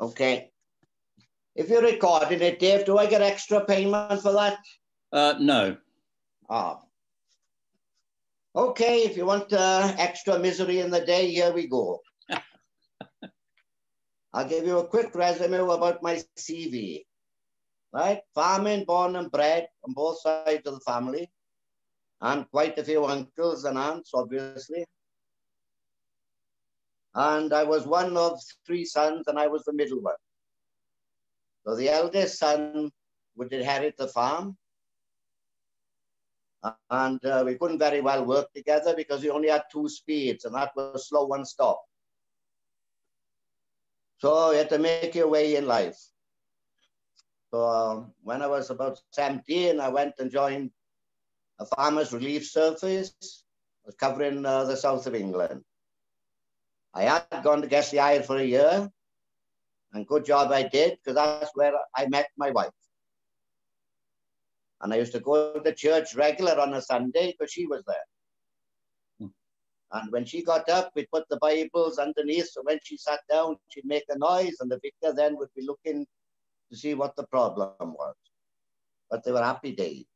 Okay. If you're recording it, Dave, do I get extra payment for that? Uh, no. Ah. Okay, if you want uh, extra misery in the day, here we go. I'll give you a quick resume about my CV. Right? Farming, born and bred on both sides of the family. And quite a few uncles and aunts, obviously. And I was one of three sons, and I was the middle one. So the eldest son would inherit the farm. And uh, we couldn't very well work together because we only had two speeds, and that was slow and stop. So you had to make your way in life. So um, when I was about 17, I went and joined a farmers relief service, was covering uh, the south of England. I had gone to Guess the Isle for a year, and good job I did, because that's where I met my wife. And I used to go to the church regular on a Sunday because she was there. Hmm. And when she got up, we'd put the Bibles underneath. So when she sat down, she'd make a noise, and the vicar then would be looking to see what the problem was. But they were happy days.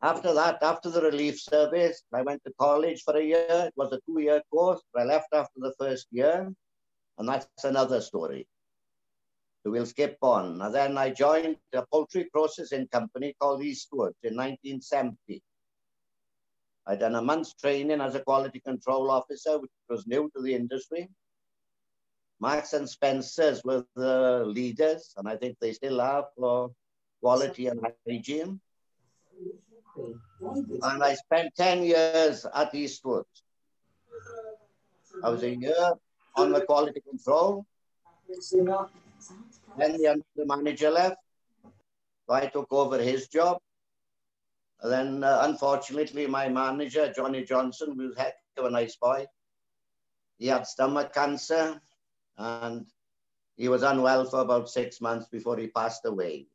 After that, after the relief service, I went to college for a year. It was a two year course. but I left after the first year, and that's another story. So we'll skip on. And then I joined a poultry processing company called Eastwood in 1970. I'd done a month's training as a quality control officer, which was new to the industry. Marks and Spencers were the leaders, and I think they still are for quality and hygiene. And I spent 10 years at Eastwood. I was a year on the quality control. Then the, the manager left. So I took over his job. And then, uh, unfortunately, my manager, Johnny Johnson, was heck of a nice boy. He had stomach cancer and he was unwell for about six months before he passed away.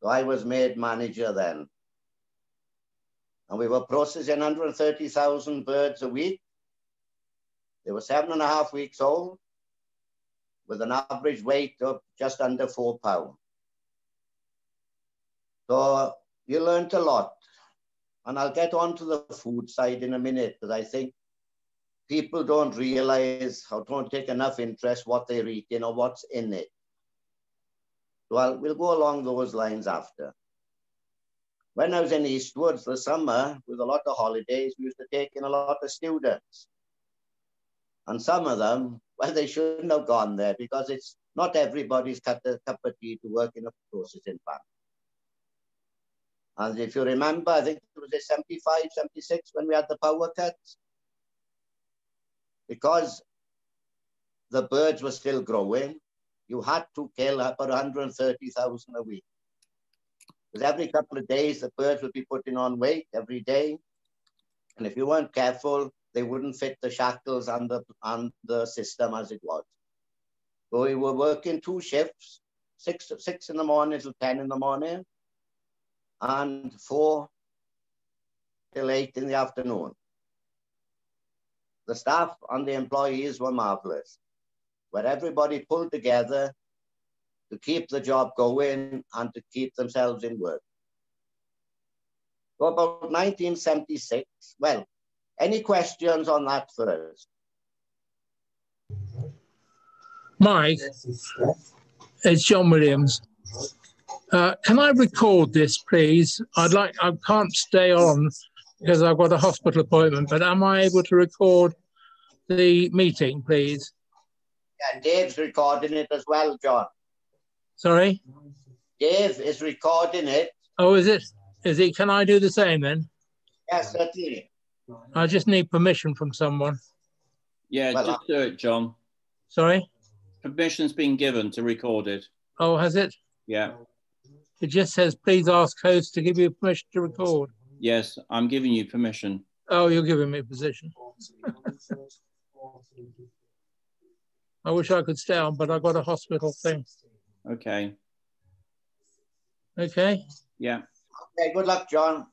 So I was made manager then and we were processing 130,000 birds a week. They were seven and a half weeks old with an average weight of just under four pounds. So you learned a lot. And I'll get on to the food side in a minute because I think people don't realize or don't take enough interest what they're eating or what's in it. Well, we'll go along those lines after. When I was in Eastwoods the summer, with a lot of holidays, we used to take in a lot of students. And some of them, well, they shouldn't have gone there because it's not everybody's cup of, tea to work in a processing plant. And if you remember, I think it was a 75, 76 when we had the power cuts. Because the birds were still growing, you had to kill up about 130,000 a week. Because every couple of days, the birds would be putting on weight every day. And if you weren't careful, they wouldn't fit the shackles on the, on the system as it was. So we were working two shifts, six, six in the morning till 10 in the morning, and four till eight in the afternoon. The staff and the employees were marvelous, where everybody pulled together to keep the job going and to keep themselves in work. So about 1976, well, any questions on that first? Mike, it's John Williams. Uh, can I record this, please? I'd like, I can't stay on because I've got a hospital appointment, but am I able to record the meeting, please? Yeah, Dave's recording it as well, John. Sorry? Dave is recording it. Oh, is it? Is it? Can I do the same then? Yes, certainly. I just need permission from someone. Yeah, well, just do it, John. Sorry? Permission's been given to record it. Oh, has it? Yeah. It just says, please ask host to give you permission to record. Yes, I'm giving you permission. Oh, you're giving me permission. I wish I could stay on, but I've got a hospital thing. Okay. Okay. Yeah. Okay, good luck, John.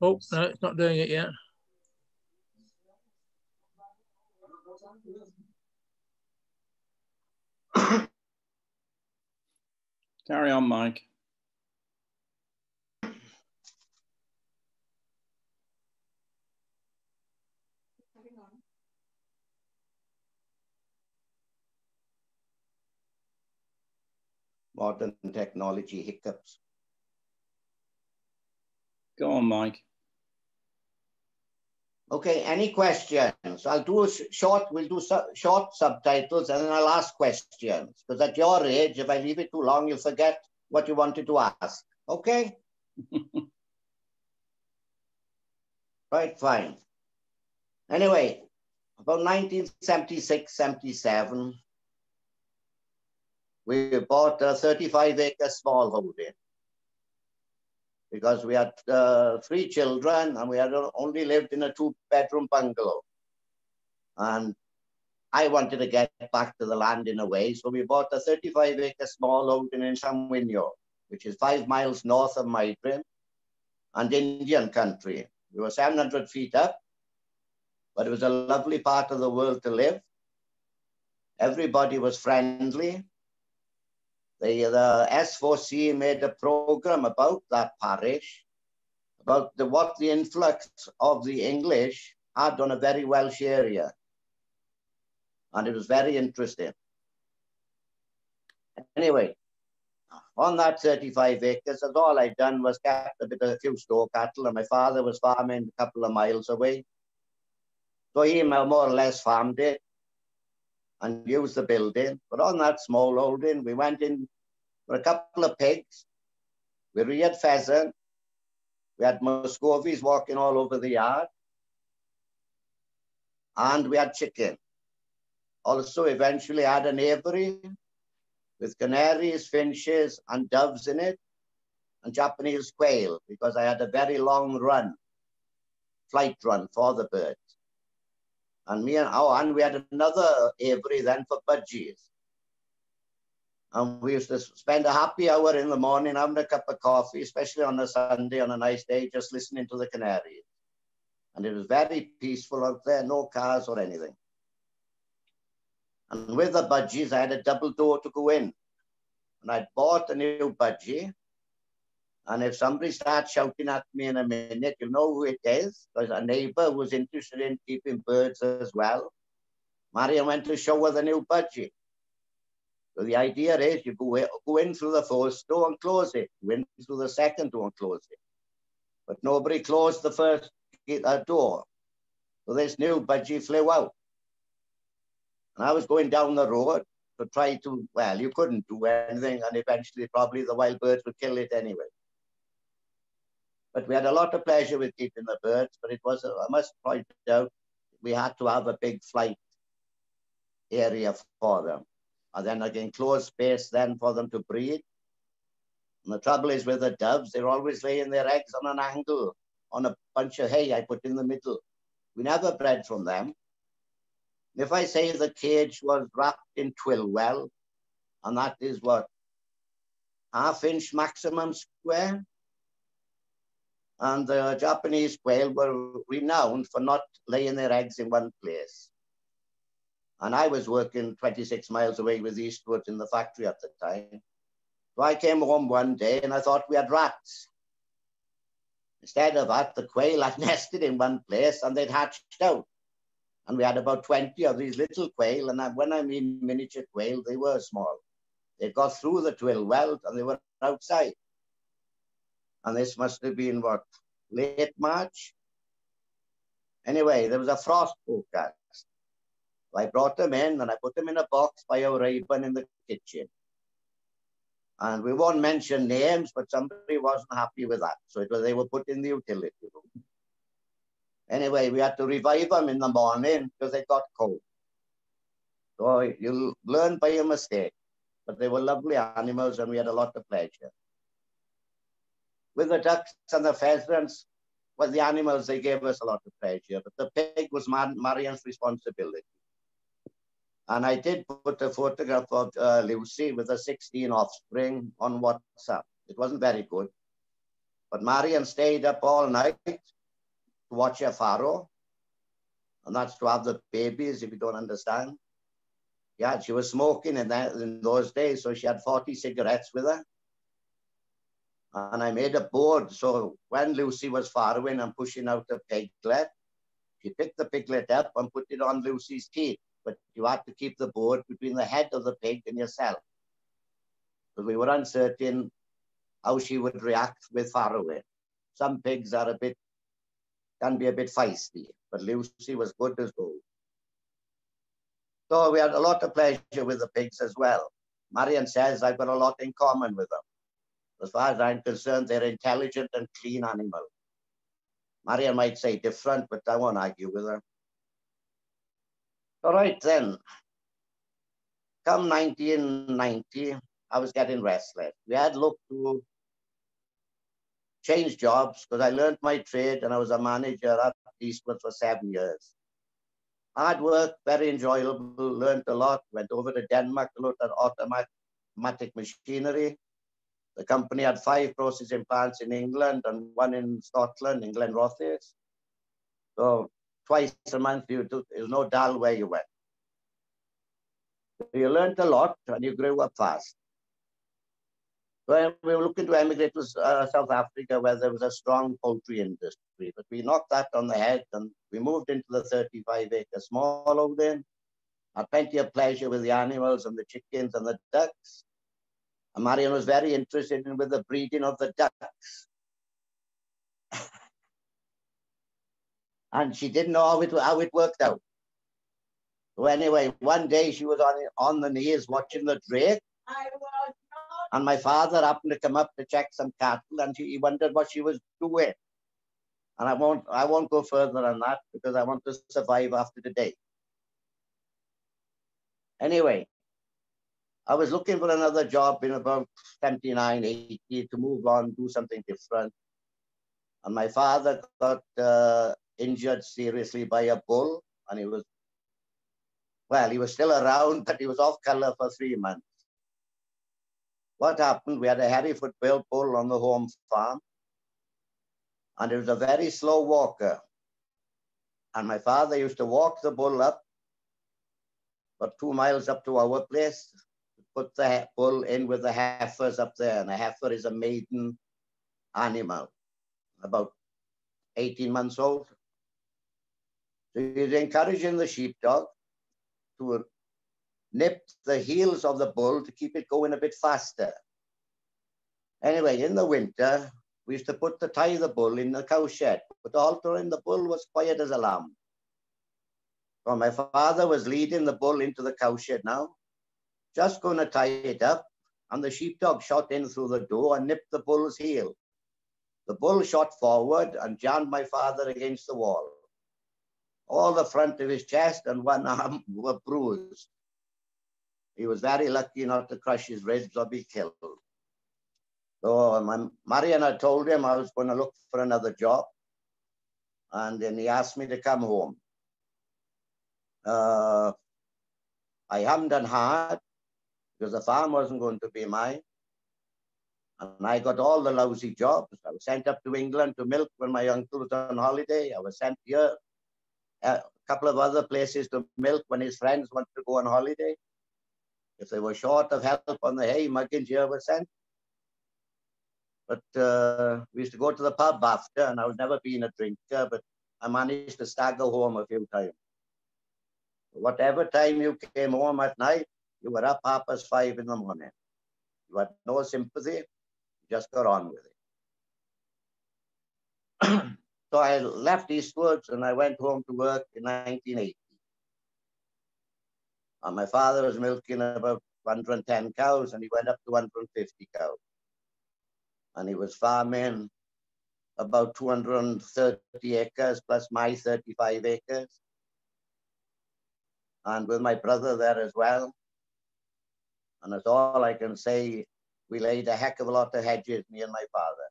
Oh, no, it's not doing it yet. Carry on, Mike. Modern technology hiccups. Go on, Mike. Okay, any questions? I'll do a short, we'll do su short subtitles and then I'll ask questions. Because at your age, if I leave it too long, you'll forget what you wanted to ask. Okay? right, fine. Anyway, about 1976, 77, we bought a 35 acre small holding because we had uh, three children and we had only lived in a two bedroom bungalow. And I wanted to get back to the land in a way. So we bought a 35 acre small holding in Llanwinio, which is five miles north of Meidrim and Indian country. We were 700 feet up, but it was a lovely part of the world to live. Everybody was friendly the, the S4C made a program about that parish, about the, what the influx of the English had on a very Welsh area. And it was very interesting. Anyway, on that 35 acres, all I'd done was kept a bit of a few store cattle, and my father was farming a couple of miles away. So he more or less farmed it and use the building. But on that small holding, we went in for a couple of pigs. We reared pheasant. We had Muscovies walking all over the yard. And we had chicken. Also, eventually had an aviary with canaries, finches, and doves in it, and Japanese quail, because I had a very long run, flight run for the birds. And me and oh, and we had another aviary then for budgies. And we used to spend a happy hour in the morning having a cup of coffee, especially on a Sunday on a nice day, just listening to the canaries. And it was very peaceful out there, no cars or anything. And with the budgies, I had a double door to go in. And I'd bought a new budgie. And if somebody starts shouting at me in a minute, you know who it is, because a neighbor was interested in keeping birds as well. Marion went to show her the new budgie. So the idea is you go, go in through the first door and close it, go in through the second door and close it. But nobody closed the first uh, door. So this new budgie flew out. And I was going down the road to try to, well, you couldn't do anything, and eventually probably the wild birds would kill it anyway. But we had a lot of pleasure with keeping the birds, but it was, I must point out, we had to have a big flight area for them. And then again, closed space then for them to breed. And the trouble is with the doves, they're always laying their eggs on an angle on a bunch of hay I put in the middle. We never bred from them. If I say the cage was wrapped in Twilweld, and that is what, half inch maximum square, and the Japanese quail were renowned for not laying their eggs in one place. And I was working 26 miles away with Eastwood in the factory at the time. So I came home one day and I thought we had rats. Instead of that, the quail had nested in one place and they'd hatched out. And we had about 20 of these little quail. And when I mean miniature quail, they were small. They got through the Twilweld and they were outside. And this must have been what, late March? Anyway, there was a frost forecast. I brought them in and I put them in a box by a Rayburn in the kitchen. And we won't mention names, but somebody wasn't happy with that. So it was, they were put in the utility room. Anyway, we had to revive them in the morning because they got cold. So you learn by your mistake. But they were lovely animals and we had a lot of pleasure. With the ducks and the pheasants, well, the animals, they gave us a lot of pleasure. But the pig was Marian's responsibility. And I did put a photograph of uh, Lucy with her 16 offspring on WhatsApp. It wasn't very good. But Marian stayed up all night to watch her farrow. And that's to have the babies, if you don't understand. Yeah, she was smoking in, that, in those days, so she had 40 cigarettes with her. And I made a board, so when Lucy was farrowing and pushing out the piglet, she picked the piglet up and put it on Lucy's teeth. But you had to keep the board between the head of the pig and yourself. Because we were uncertain how she would react with farrowing. Some pigs are a bit, can be a bit feisty, but Lucy was good as gold. So we had a lot of pleasure with the pigs as well. Marion says I've got a lot in common with them. As far as I'm concerned, they're intelligent and clean animals. Marion might say different, but I won't argue with her. All right then. Come 1990, I was getting restless. We had looked to change jobs because I learned my trade and I was a manager at Eastwood for seven years. Hard work, very enjoyable, learned a lot, went over to Denmark to look at automatic machinery. The company had five processing plants in England and one in Scotland, England Rothes. So twice a month, you took, there's no dull where you went. You learned a lot and you grew up fast. Well, we were looking to emigrate to uh, South Africa where there was a strong poultry industry, but we knocked that on the head and we moved into the 35 acre small over there. Had plenty of pleasure with the animals and the chickens and the ducks. And Marion was very interested in with the breeding of the ducks. and she didn't know how it, how it worked out. So anyway, one day she was on, on the knees watching the drake. And my father happened to come up to check some cattle and he wondered what she was doing. And I won't, I won't go further than that because I want to survive after the day. Anyway, I was looking for another job in about 79, 80 to move on, do something different. And my father got uh, injured seriously by a bull and he was, well, he was still around, but he was off color for three months. What happened? We had a Hereford built bull on the home farm, and it was a very slow walker. And my father used to walk the bull up, but two miles up to our place, put the bull in with the heifers up there. And a heifer is a maiden animal, about 18 months old. So he's encouraging the sheepdog to nip the heels of the bull to keep it going a bit faster. Anyway, in the winter, we used to put the tie the bull in the cow shed, but the halter in the bull was quiet as a lamb. So my father was leading the bull into the cow shed now, just going to tie it up, and the sheepdog shot in through the door and nipped the bull's heel. The bull shot forward and jammed my father against the wall. All the front of his chest and one arm were bruised. He was very lucky not to crush his ribs or be killed. So my, Mariana told him I was going to look for another job. And then he asked me to come home. Uh, I haven't done hard because the farm wasn't going to be mine. And I got all the lousy jobs. I was sent up to England to milk when my uncle was on holiday. I was sent here, a couple of other places to milk when his friends wanted to go on holiday. If they were short of help on the hay, Muggins here was sent. But uh, we used to go to the pub after, and I was never been a drinker, but I managed to stagger home a few times. Whatever time you came home at night, you were up half past five in the morning. You had no sympathy, just got on with it. so I left Eastwoods and I went home to work in 1980. And my father was milking about 110 cows and he went up to 150 cows. And he was farming about 230 acres plus my 35 acres. And with my brother there as well. And that's all I can say. We laid a heck of a lot of hedges, me and my father.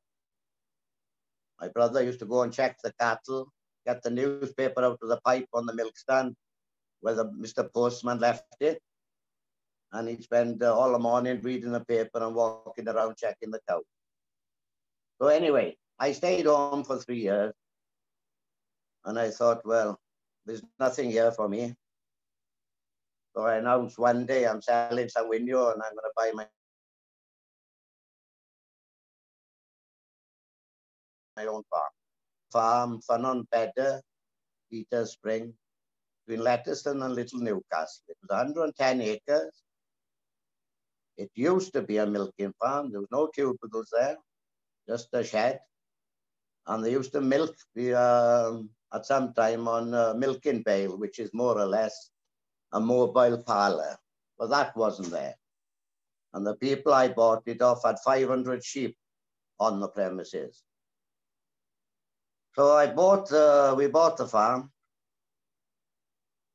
My brother used to go and check the cattle, get the newspaper out of the pipe on the milk stand, where the, Mr. Postman left it. And he'd spend uh, all the morning reading the paper and walking around checking the cow. So anyway, I stayed home for three years. And I thought, well, there's nothing here for me. So I announced one day I'm selling some window and I'm going to buy my my own farm. Farm, Fanon Bedder, Peter Spring, between Letterston and Little Newcastle. It was 110 acres. It used to be a milking farm. There was no cubicles there, just a shed. And they used to milk the, um, at some time on a milking pail, which is more or less a mobile parlor. But that wasn't there. And the people I bought it off had 500 sheep on the premises. So I bought, uh, we bought the farm,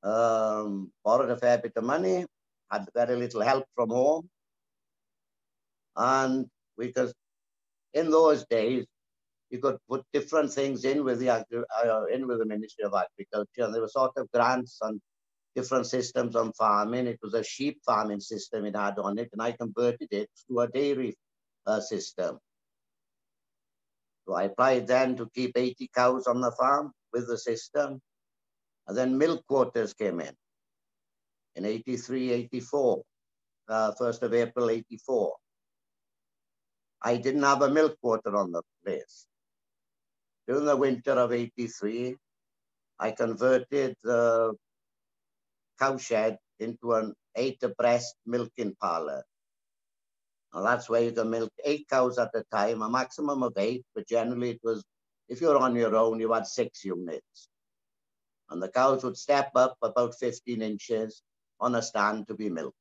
um, borrowed a fair bit of money, had very little help from home. And because in those days, you could put different things in with the uh, in with the Ministry of Agriculture. And there were sort of grants and different systems on farming. It was a sheep farming system it had on it, and I converted it to a dairy uh, system. So I applied then to keep 80 cows on the farm with the system. And then milk quotas came in in 83, 84, uh, 1st of April, 84. I didn't have a milk quota on the place. During the winter of 83, I converted the cow shed into an eight abreast milking parlor. Now that's where you can milk eight cows at a time, a maximum of eight, but generally it was, if you're on your own, you had six units. And the cows would step up about 15 inches on a stand to be milked.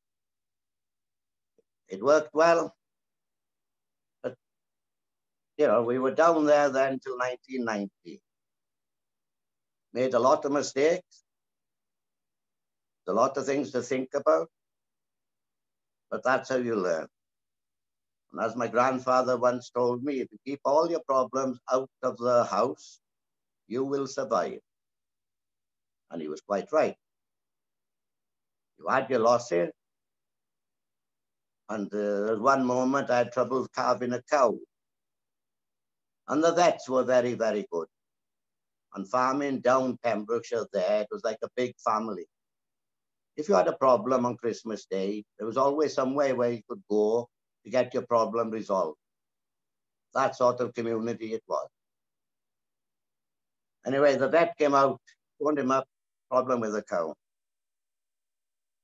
It worked well, but you know, we were down there then till 1990. Made a lot of mistakes, a lot of things to think about, but that's how you learn. And as my grandfather once told me, if you keep all your problems out of the house, you will survive. And he was quite right. You had your losses. And uh, there was one moment I had trouble carving a cow. And the vets were very, very good. And farming down Pembrokeshire there, it was like a big family. If you had a problem on Christmas Day, there was always some way where you could go to get your problem resolved. That sort of community it was. Anyway, the vet came out, phoned him up, problem with the cow.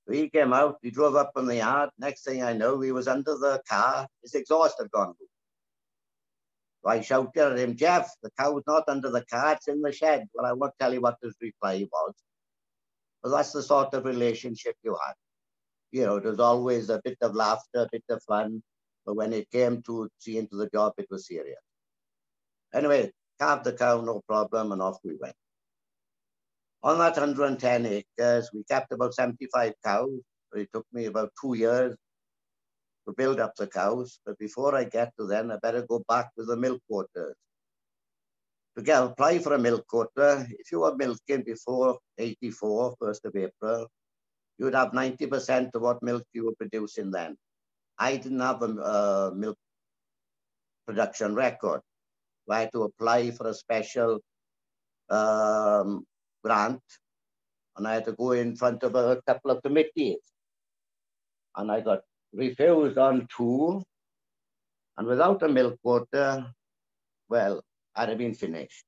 So he came out, he drove up in the yard. Next thing I know, he was under the car. His exhaust had gone. So I shouted at him, Jeff, the cow's not under the car, it's in the shed. Well, I won't tell you what his reply was. But that's the sort of relationship you had. You know, there's always a bit of laughter, a bit of fun, but when it came to seeing to the job, it was serious. Anyway, carved the cow, no problem, and off we went. On that 110 acres, we kept about 75 cows. It took me about two years to build up the cows. But before I get to them, I better go back to the milk quotas. To get apply for a milk quota, if you were milking before 84, 1st of April, you would have 90% of what milk you were producing then. I didn't have a milk production record. So I had to apply for a special um, grant and I had to go in front of a couple of committees. And I got refused on two. And without a milk quota, well, Have been finished.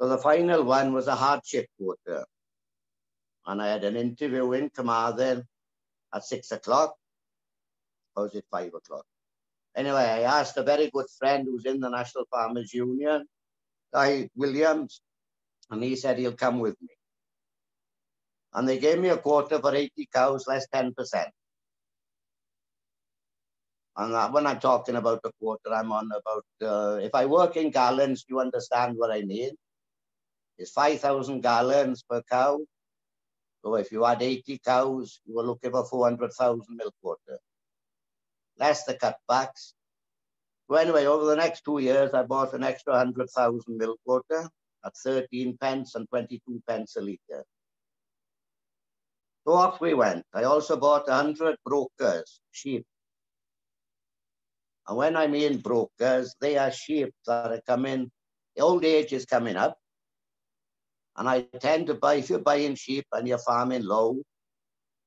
So the final one was a hardship quarter. And I had an interview in Carmarthen at six o'clock was it five o'clock? Anyway, I asked a very good friend who's in the National Farmers Union, Guy Williams, and he said he'll come with me. And they gave me a quarter for 80 cows, less 10%. And when I'm talking about the quota, I'm on about, uh, if I work in gallons, you understand what I mean? It's 5,000 gallons per cow. So if you had 80 cows, you were looking for 400,000 milk quota less the cutbacks. So anyway, over the next two years, I bought an extra 100,000 milk quota at 13 pence and 22 pence a litre. So off we went. I also bought 100 brokers, sheep. And when I mean brokers, they are sheep that are coming, old age is coming up. And I tend to buy, if you're buying sheep and you're farming low,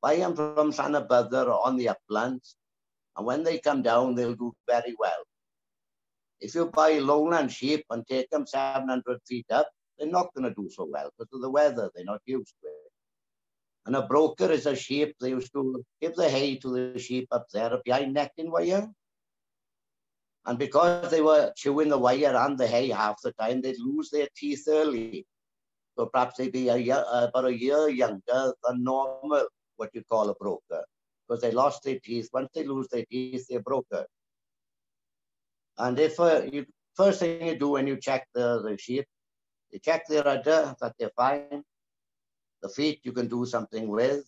buy them from Llanybydder or on the uplands. And when they come down, they'll do very well. If you buy lowland sheep and take them 700 feet up, they're not going to do so well because of the weather. They're not used to it. And a broker is a sheep. They used to give the hay to the sheep up there behind netting wire. And because they were chewing the wire and the hay half the time, they'd lose their teeth early. So perhaps they'd be a year, about a year younger than normal, what you call a broker. Because they lost their teeth. Once they lose their teeth, they're broker. And if uh, you first thing you do when you check the, the sheep, you check their udder that they're fine. The feet you can do something with.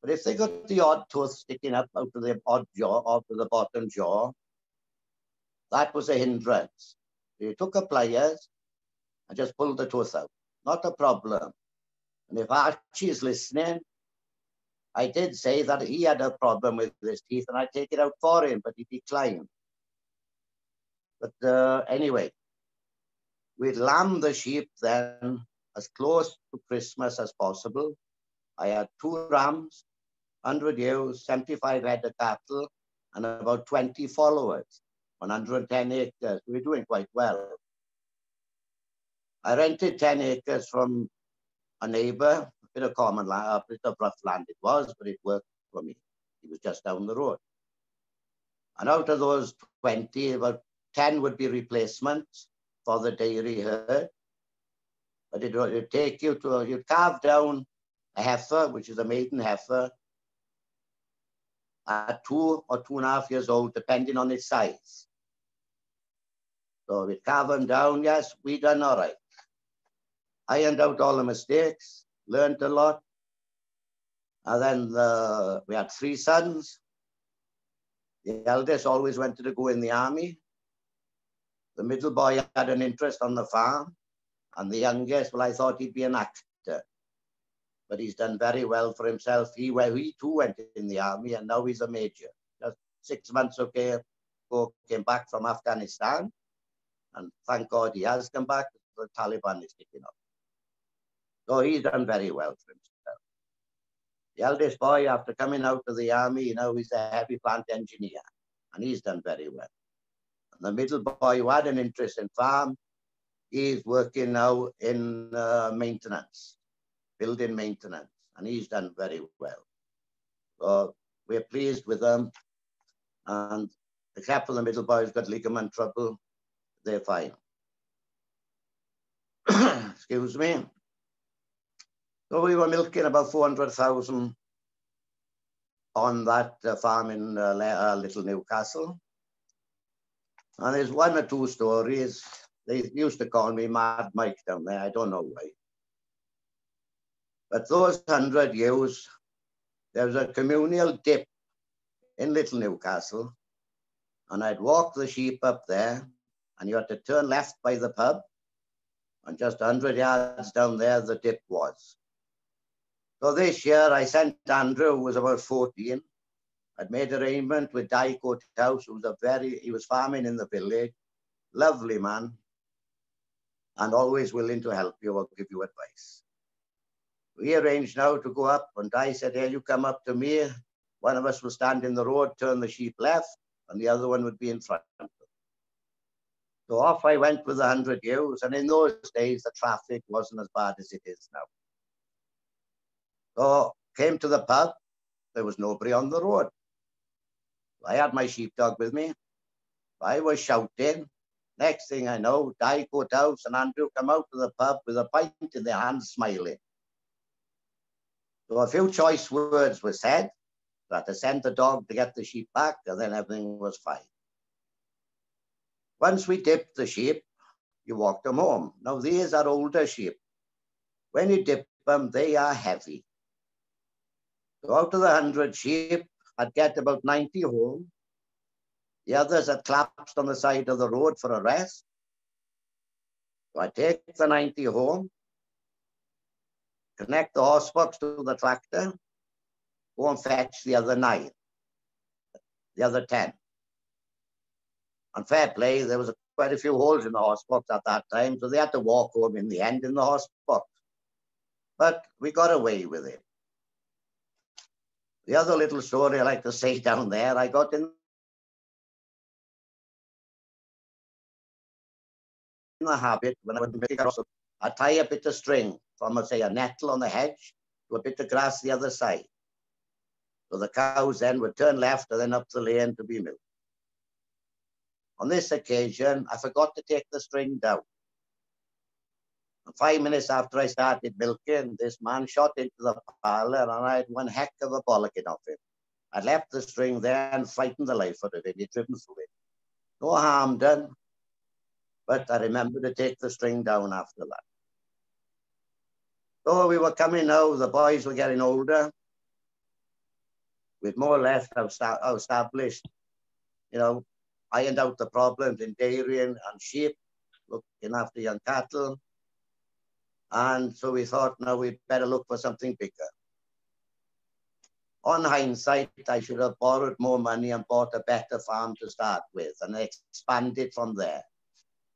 But if they got the odd tooth sticking up out of the odd jaw, out of the bottom jaw, that was a hindrance. You took a pliers and just pulled the tooth out. Not a problem. And if Archie is listening, I did say that he had a problem with his teeth and I'd take it out for him, but he declined. But uh, anyway, we'd lamb the sheep then as close to Christmas as possible. I had two rams, 100 ewes, 75 head of cattle, and about 20 followers, 110 acres. We we're doing quite well. I rented 10 acres from a neighbor, a bit of common land, a bit of rough land it was, but it worked for me. It was just down the road. And out of those 20, about 10 would be replacements for the dairy herd. But it would take you to, you'd carve down a heifer, which is a maiden heifer, at two or two and a half years old, depending on its size. So we'd carve them down, yes, we done all right. Ironed out all the mistakes, learned a lot. And then uh, we had three sons. The eldest always wanted to go in the army. The middle boy had an interest on the farm. And the youngest, well, I thought he'd be an actor. But he's done very well for himself. He, well, he too went in the army and now he's a major. Just six months ago, came back from Afghanistan. And thank God he has come back. The Taliban is kicking off. So he's done very well for himself. The eldest boy, after coming out of the army, you know, he's a heavy plant engineer. And he's done very well. And the middle boy who had an interest in farm, he's working now in uh, maintenance, building maintenance, and he's done very well. So we're pleased with them. And except for the middle boy who's got ligament trouble, they're fine. Excuse me. So we were milking about 400,000 on that uh, farm in uh, uh, Little Newcastle. And there's one or two stories. They used to call me Mad Mike down there. I don't know why. But those 100 years, there was a communal dip in Little Newcastle. And I'd walk the sheep up there and you had to turn left by the pub. And just 100 yards down there, the dip was. So this year I sent Andrew, who was about 14. I'd made arrangement with Dycote House, who was a very, he was farming in the village. Lovely man. And always willing to help you or give you advice. We arranged now to go up and I said, hey, you come up to me. One of us will stand in the road, turn the sheep left, and the other one would be in front. So off I went with 100 ewes, and in those days, the traffic wasn't as bad as it is now. So came to the pub, there was nobody on the road. I had my sheepdog with me. I was shouting. Next thing I know, Dycote House and Andrew come out of the pub with a pint in their hand, smiling. So a few choice words were said, that to send the dog to get the sheep back, and then everything was fine. Once we dipped the sheep, you walk them home. Now, these are older sheep. When you dip them, they are heavy. So out of the 100 sheep, I'd get about 90 home. The others had collapsed on the side of the road for a rest. So I take the 90 home, connect the horse box to the tractor, go and fetch the other nine, the other 10 on fair play, there was a, quite a few holes in the horse box at that time, so they had to walk home in the end in the horse box. But we got away with it. The other little story I like to say down there, I got in the habit when I went to I tie a bit of string from, say, a nettle on the hedge to a bit of grass the other side. So the cows then would turn left and then up the lane to be milked. On this occasion, I forgot to take the string down. Five minutes after I started milking, this man shot into the parlor and I had one heck of a bollocking off him. I left the string there and frightened the life out of him. He'd driven through it. No harm done, but I remember to take the string down after that. So we were coming now, the boys were getting older. With more or less established, you know, ironed out the problems in dairying and sheep, looking after young cattle. And so we thought, now we'd better look for something bigger. On hindsight, I should have borrowed more money and bought a better farm to start with and expanded from there.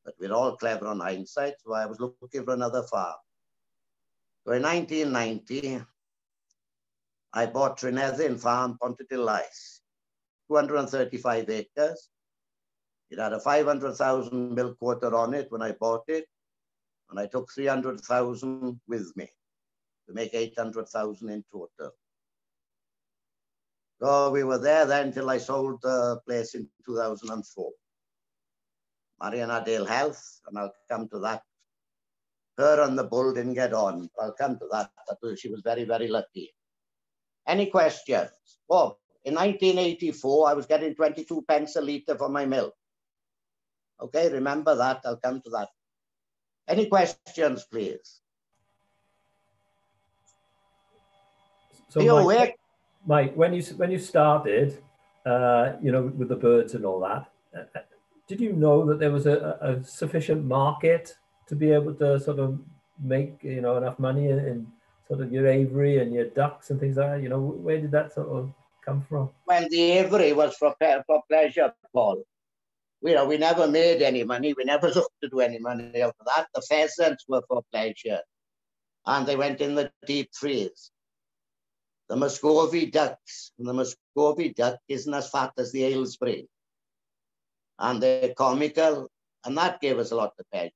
But we're all clever on hindsight, so I was looking for another farm. So in 1990, I bought Trinethin Farm, Pontarddulais, 235 acres. It had a 500,000 milk quota on it when I bought it, and I took 300,000 with me to make 800,000 in total. So we were there then until I sold the place in 2004. Mariana Dale health, and I'll come to that. Her and the bull didn't get on. I'll come to that. that she was very, very lucky. Any questions? Bob, in 1984, I was getting 22 pence a litre for my milk. Okay, remember that. I'll come to that. Any questions, please? So Are Mike, Mike, when you when you started, uh, you know, with the birds and all that, uh, uh, did you know that there was a, a, sufficient market to be able to sort of make you know enough money in, in sort of your aviary and your ducks and things like that? You know, where did that sort of come from? Well, the aviary was for for pleasure, Paul you know, we never made any money. We never looked to do any money out of that. The pheasants were for pleasure. And they went in the deep freeze. The Muscovy ducks, and the Muscovy duck isn't as fat as the Aylesbury. And they're comical, and that gave us a lot of pleasure.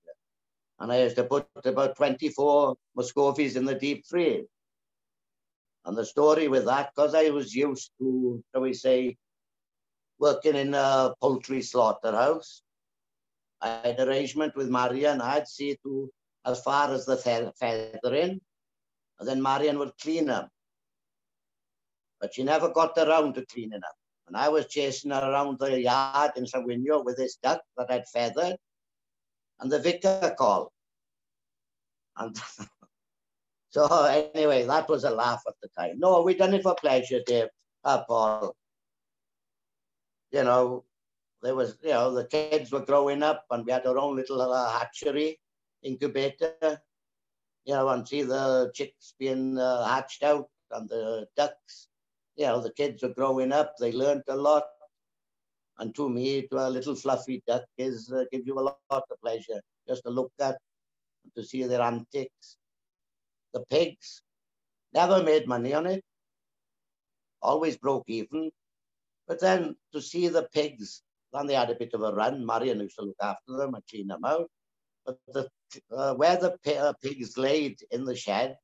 And I used to put about 24 Muscovies in the deep freeze. And the story with that, because I was used to, shall we say, working in a poultry slaughterhouse. I had arrangement with Marian. I'd see to as far as the feathering, and then Marian would clean them. But she never got around to cleaning them. And I was chasing her around the yard in Savigno with this duck that I'd feathered, and the vicar called. And so anyway, that was a laugh at the time. No, we done it for pleasure, Dave, uh, Paul you know, there was, you know, the kids were growing up and we had our own little uh, hatchery incubator, you know, and see the chicks being uh, hatched out and the ducks, you know, the kids were growing up, they learned a lot. And to me, to a little fluffy duck is uh, gives you a lot of pleasure just to look at, to see their antics. The pigs never made money on it, always broke even. But then to see the pigs, then they had a bit of a run. Marion used to look after them and clean them out. But the, uh, where the uh, pigs laid in the shed,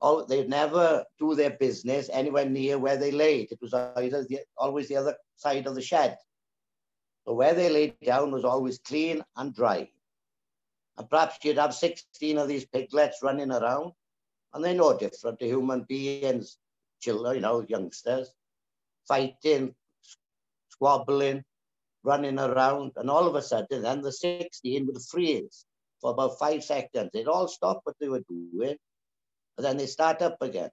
oh, they'd never do their business anywhere near where they laid. It was the, always the other side of the shed. So where they laid down was always clean and dry. And perhaps you'd have 16 of these piglets running around, and they're no different to human beings, children, you know, youngsters fighting, squabbling, running around, and all of a sudden, then the 16 would freeze for about five seconds. They'd all stop what they were doing, and then they start up again.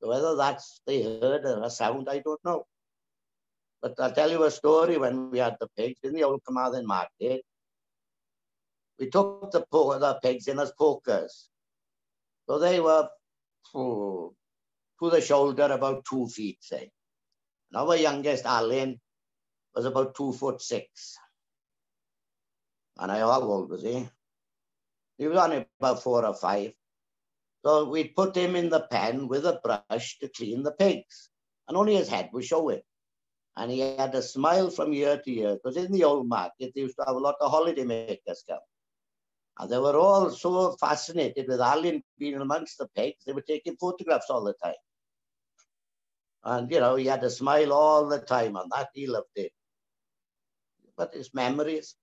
So whether that's they heard a sound, I don't know. But I'll tell you a story when we had the pigs in the old Carmarthen market. We took the, the pigs in as pokers. So they were to the shoulder about two feet, say. And our youngest, Alan, was about two foot six. And I, how old was he? He was only about four or five. So we'd put him in the pen with a brush to clean the pigs. And only his head was showing. And he had a smile from year to year, because in the old market, they used to have a lot of holiday makers come. And they were all so fascinated with Alan being amongst the pigs, they were taking photographs all the time. And, you know, he had a smile all the time, and that he loved it. But his memories.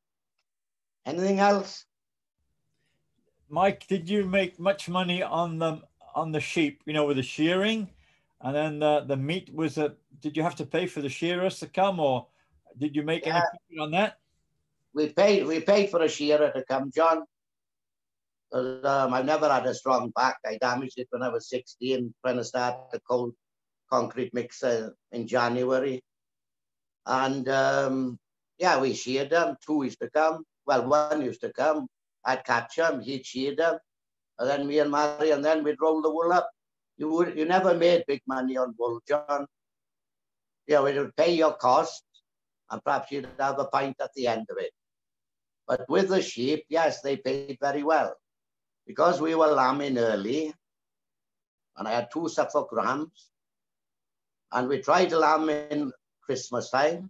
Anything else? Mike, did you make much money on the on the sheep? You know, with the shearing, and then the the meat was a. Did you have to pay for the shearers to come, or did you make yeah. any on that? We paid. We paid for a shearer to come, John. Um, I've never had a strong back. I damaged it when I was 16, trying to start the cold concrete mixer in January. And um, yeah, we sheared them. Two used to come. Well, one used to come. I'd catch him, he'd shear them. And then me and Mary, and then we'd roll the wool up. You would, you never made big money on wool, John. You know, it would pay your cost, and perhaps you'd have a pint at the end of it. But with the sheep, yes, they paid very well. Because we were lambing early, and I had two Suffolk rams, and we tried lamb in Christmas time,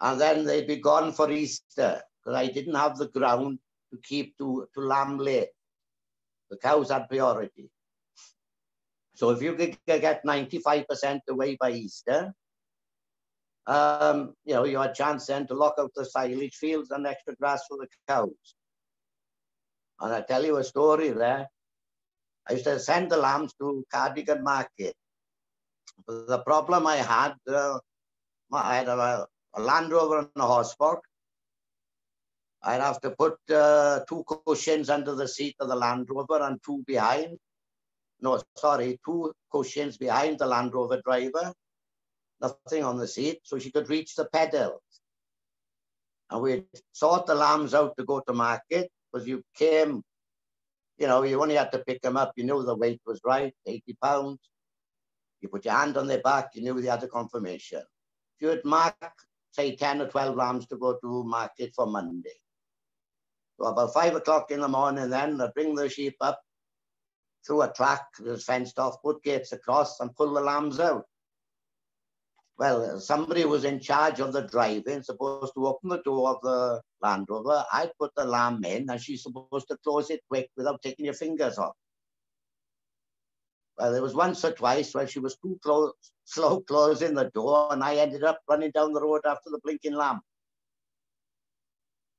and then they'd be gone for Easter, because I didn't have the ground to keep to, to lamb late. The cows had priority. So if you could get 95% away by Easter, um, you know, you had a chance then to lock out the silage fields and extra grass for the cows. And I tell you a story there. I used to send the lambs to Cardigan Market. The problem I had, uh, I had a, a Land Rover and a horse box, I'd have to put uh, two cushions under the seat of the Land Rover and two behind. No, sorry, two cushions behind the Land Rover driver. Nothing on the seat, so she could reach the pedals. And we'd sort the lambs out to go to market because you came, you know, you only had to pick them up. You knew the weight was right, 80 pounds. You put your hand on their back, you knew they had a conformation. If you had mark, say 10 or 12 lambs to go to market for Monday, so about five o'clock in the morning, then I bring the sheep up through a track that's fenced off, put gates across, and pull the lambs out. Well, somebody was in charge of the driving, supposed to open the door of the Land Rover. I put the lamb in, and she's supposed to close it quick without taking your fingers off. Well, there was once or twice where she was too close, slow closing the door, and I ended up running down the road after the blinking lamp.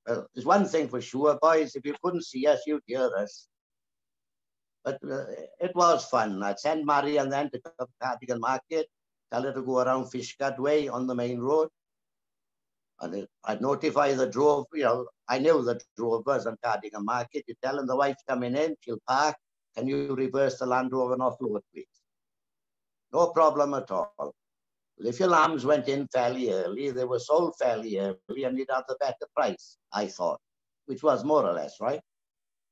Well, there's one thing for sure, boys, if you couldn't see us, you'd hear us. But uh, it was fun. I'd send Marian then to Cardigan Market, tell her to go around Fishguard Way on the main road. And I'd notify the drove, you know, I knew the drovers on Cardigan Market. You tell them the wife's coming in, she'll park. Can you reverse the Land Rover and offload, please? No problem at all. If your lambs went in fairly early, they were sold fairly early and you'd have the better price, I thought, which was more or less, right?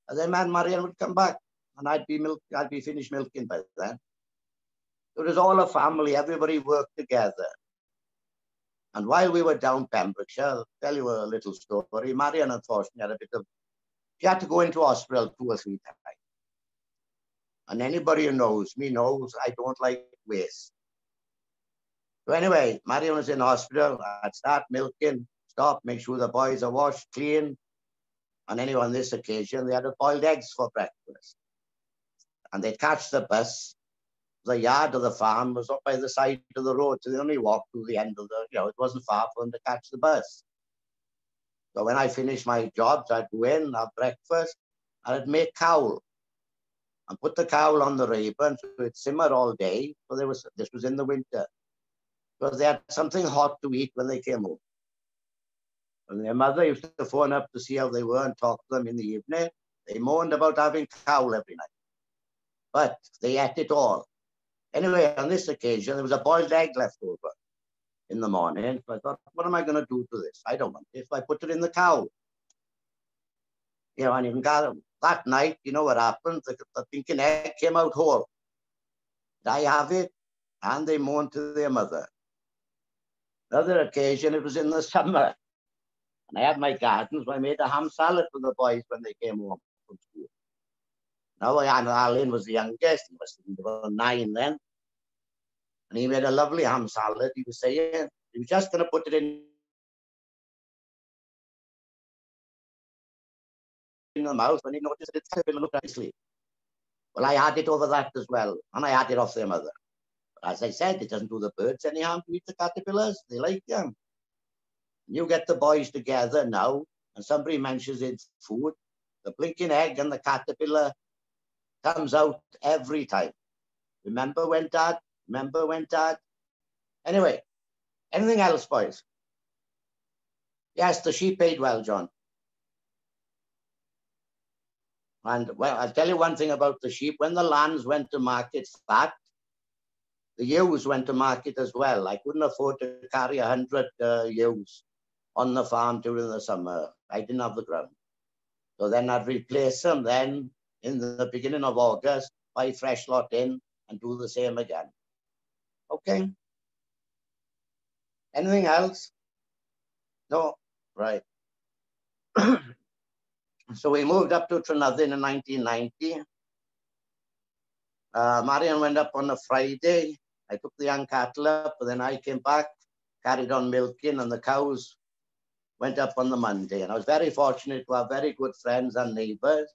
And then man Marian would come back and I'd be milk, I'd be finished milking by then. It was all a family, everybody worked together. And while we were down Pembrokeshire, I'll tell you a little story. Marian unfortunately had a bit of, she had to go into hospital two or three times. And anybody who knows me knows I don't like waste. So anyway, Marion was in hospital. I'd start milking, stop, make sure the boys are washed, clean. And anyway, on this occasion, they had a boiled eggs for breakfast. And they'd catch the bus. The yard of the farm was up by the side of the road, so they only walked to the end of the, you know, it wasn't far for them to catch the bus. So when I finished my jobs, I'd go in, have breakfast, and I'd make cawl and put the cawl on the Rayburn so it'd simmer all day. So there was this was in the winter because they had something hot to eat when they came home. And their mother used to phone up to see how they were and talk to them in the evening. They moaned about having cawl every night. But they ate it all. Anyway, on this occasion, there was a boiled egg left over in the morning. So I thought, what am I going to do to this? I don't want it. If I put it in the cawl. You know, and you can gather, that night, you know what happened? The, the thinking egg came out whole. I have it? And they moaned to their mother. Another occasion, it was in the summer. And I had my garden, so I made a ham salad for the boys when they came home from school. Now, Alan was the youngest. He about nine then. And he made a lovely ham salad. He was saying he was just going to put it in the mouth when he noticed that it's looked at his sleep. Well, I had it over that as well, and I had it off their mother. As I said, it doesn't do the birds any harm to eat the caterpillars. They like them. You get the boys together now, and somebody mentions it's food. The blinking egg and the caterpillar comes out every time. Remember when dad? Remember when dad? Anyway, anything else, boys? Yes, the sheep paid well, John. And well, I'll tell you one thing about the sheep. When the lambs went to market fat, the ewes went to market as well. I couldn't afford to carry a hundred uh, ewes on the farm during the summer. I didn't have the ground. So then I'd replace them then in the beginning of August, buy fresh lot in and do the same again. Okay. Anything else? No? Right. so we moved up to Trinidad in 1990. Uh, Marion went up on a Friday. I took the young cattle up, then I came back, carried on milking, and the cows went up on the Monday. And I was very fortunate to have very good friends and neighbors.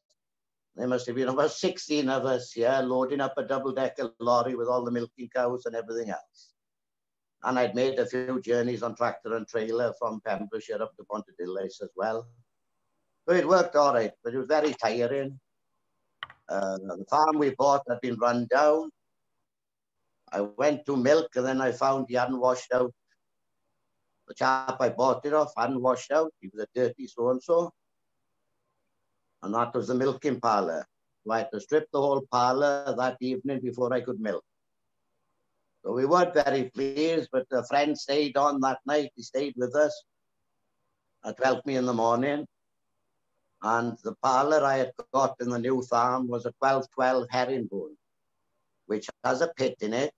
There must have been about 16 of us here loading up a double-decker lorry with all the milking cows and everything else. And I'd made a few journeys on tractor and trailer from Pembrokeshire up to Pontarddulais as well. So it worked all right, but it was very tiring. Uh, the farm we bought had been run down. I went to milk and then I found he hadn't washed out. The chap I bought it off hadn't washed out. He was a dirty so-and-so. And that was the milking parlor. So I had to strip the whole parlor that evening before I could milk. So we weren't very pleased, but the friend stayed on that night. He stayed with us at 12 me in the morning. And the parlor I had got in the new farm was a 1212 herringbone, which has a pit in it.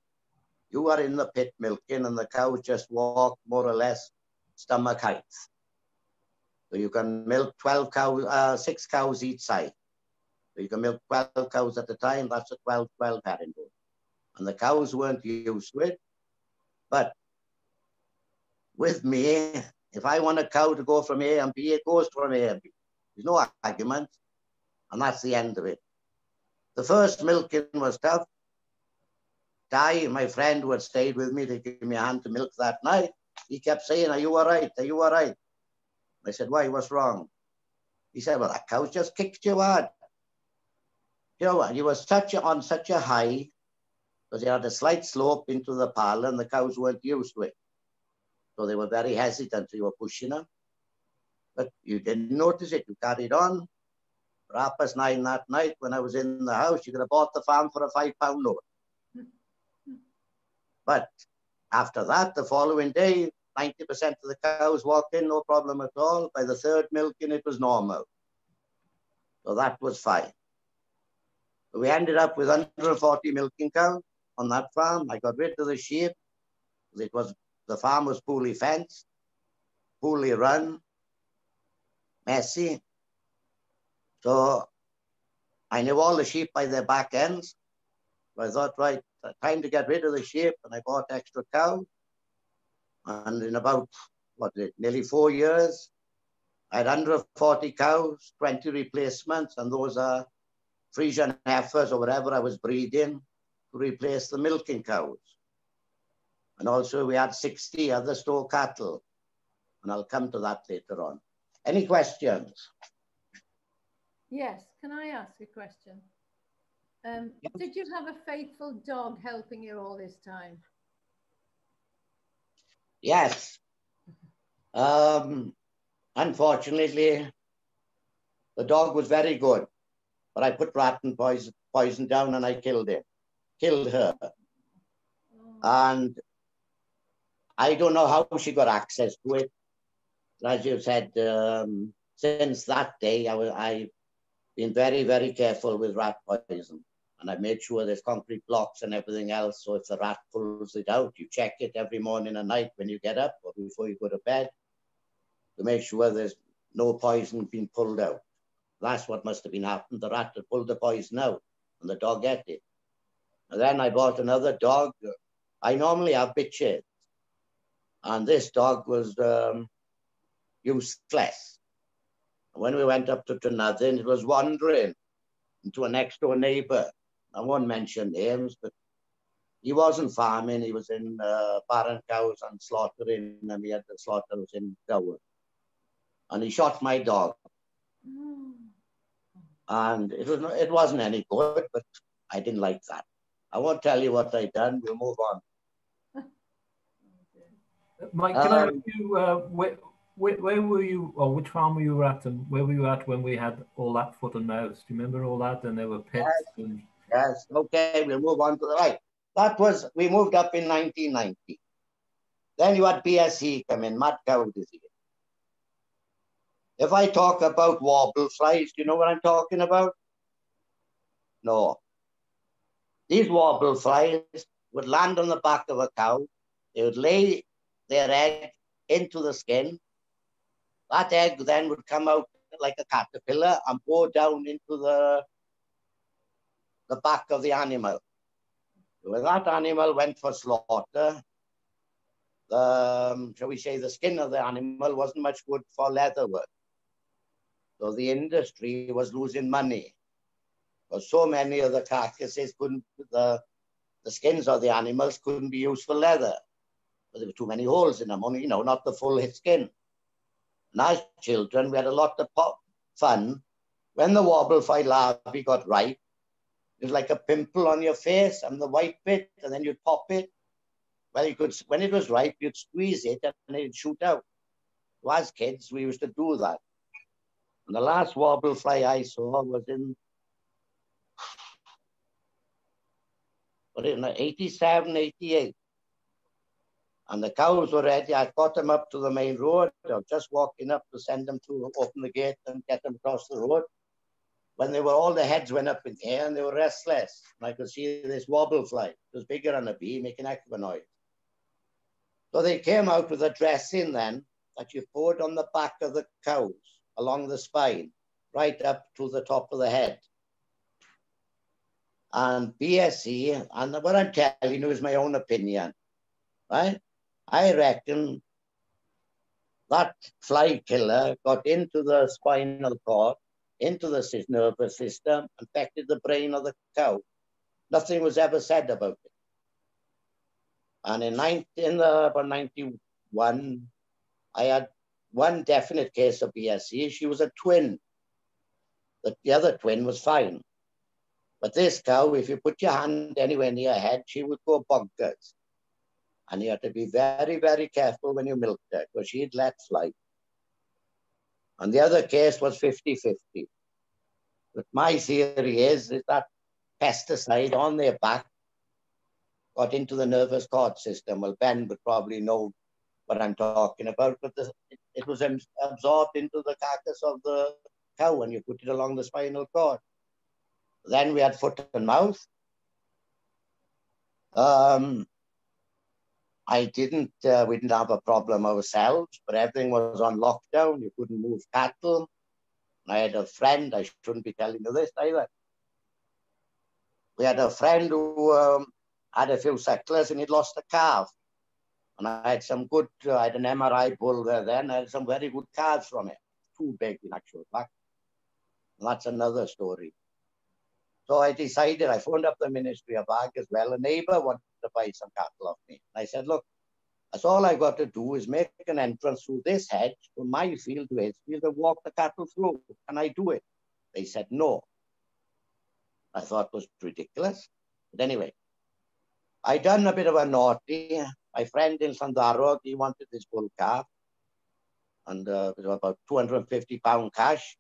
You are in the pit milking and the cows just walk more or less stomach height. So you can milk 12 cows, uh, six cows each side. So you can milk 12 cows at a time. That's a 12, 12 herringbone. And the cows weren't used to it. But with me, if I want a cow to go from A and B, it goes from A and B. There's no argument. And that's the end of it. The first milking was tough. Ty, my friend who had stayed with me to give me a hand to milk that night, he kept saying, are you all right? Are you all right? I said, why, what's wrong? He said, well, that cow just kicked you hard. You know what, he was such a, on such a high, because he had a slight slope into the parlor and the cows weren't used to it. So they were very hesitant, so you were pushing them. But you didn't notice it, you carried on. For half nine that night, when I was in the house, you could have bought the farm for a five pound note. But after that, the following day, 90% of the cows walked in, no problem at all. By the third milking, it was normal. So that was fine. So we ended up with 140 milking cows on that farm. I got rid of the sheep. It was the farm was poorly fenced, poorly run, messy. So I knew all the sheep by their back ends. So I thought, right, time to get rid of the sheep, and I bought extra cows. And in about, what, nearly four years, I had 140 cows, 20 replacements, and those are Friesian heifers or whatever I was breeding to replace the milking cows. And also we had 60 other store cattle. And I'll come to that later on. Any questions? Yes, can I ask a question? Um, yes. Did you have a faithful dog helping you all this time? Yes. Um, unfortunately, the dog was very good, but I put rat and poison, poison down and I killed it, killed her. Oh. And I don't know how she got access to it. As you said, um, since that day, I was, I've been very, very careful with rat poison. And I made sure there's concrete blocks and everything else. So if the rat pulls it out, you check it every morning and night when you get up or before you go to bed to make sure there's no poison being pulled out. That's what must have been happened. The rat had pulled the poison out and the dog ate it. And then I bought another dog. I normally have bitches. And this dog was um, useless. When we went up to Trinidad, it was wandering into a next door neighbor. I won't mention names, but he wasn't farming. He was in uh, barren cows and slaughtering, and he had the slaughterhouse in Gower. And he shot my dog. Mm. And it, was, it wasn't any good, but I didn't like that. I won't tell you what I done. We'll move on. Mike, can um, I ask you, uh, where, where, were you, or which farm were you at, and where were you at when we had all that foot and mouth? Do you remember all that? And there were pits. Yes, and... yes. okay, we'll move on to the right. That was, we moved up in 1990. Then you had BSE come in, mad cow disease. If I talk about warble flies, do you know what I'm talking about? No. These warble flies would land on the back of a cow. They would lay their egg into the skin. That egg then would come out like a caterpillar and go down into the, the back of the animal. When that animal went for slaughter, the, um, shall we say, the skin of the animal wasn't much good for leather work. So the industry was losing money. Because so many of the carcasses couldn't, the, the skins of the animals couldn't be used for leather. But there were too many holes in them, only, you know, not the full skin. As children, we had a lot of fun. When the warble fly larvae got ripe, it was like a pimple on your face and the white bit, and then you'd pop it. Well, you could, when it was ripe, you'd squeeze it and it'd shoot out. So as kids, we used to do that. And the last warble fly I saw was in, what in 87, 88. And the cows were ready. I got them up to the main road. I was just walking up to send them to open the gate and get them across the road. When they were all the heads went up in the air and they were restless. And I could see this warble fly. It was bigger than a bee, making a noise. So they came out with a dressing then that you poured on the back of the cows along the spine, right up to the top of the head. And BSE, and what I'm telling you is my own opinion, right? I reckon that fly killer got into the spinal cord, into the nervous system, affected the brain of the cow. Nothing was ever said about it. And in, 19, in the, about 91, I had one definite case of BSE. She was a twin. The, the other twin was fine. But this cow, if you put your hand anywhere near her head, she would go bonkers. And you have to be very, very careful when you milk her because she'd let fly. And the other case was 50-50. But my theory is, is that pesticide on their back got into the nervous cord system. Well, Ben would probably know what I'm talking about, but the, it, it, was absorbed into the carcass of the cow when you put it along the spinal cord. Then we had foot and mouth. Um, I didn't, uh, we didn't have a problem ourselves, but everything was on lockdown. You couldn't move cattle. I had a friend, I shouldn't be telling you this either. We had a friend who um, had a few settlers and he'd lost a calf. And I had some good, uh, I had an MRI bull there then. I had some very good calves from it. Too big in actual fact. And that's another story. So I decided, I phoned up the Ministry of Ag as well. A neighbor wanted buy some cattle off me. And I said, look, that's all I've got to do is make an entrance through this hedge from my field to his field and walk the cattle through. Can I do it? They said no. I thought was ridiculous. But anyway, I done a bit of a naughty. My friend in Llandarog, he wanted this bull calf. And uh, it was about 250 pound cash.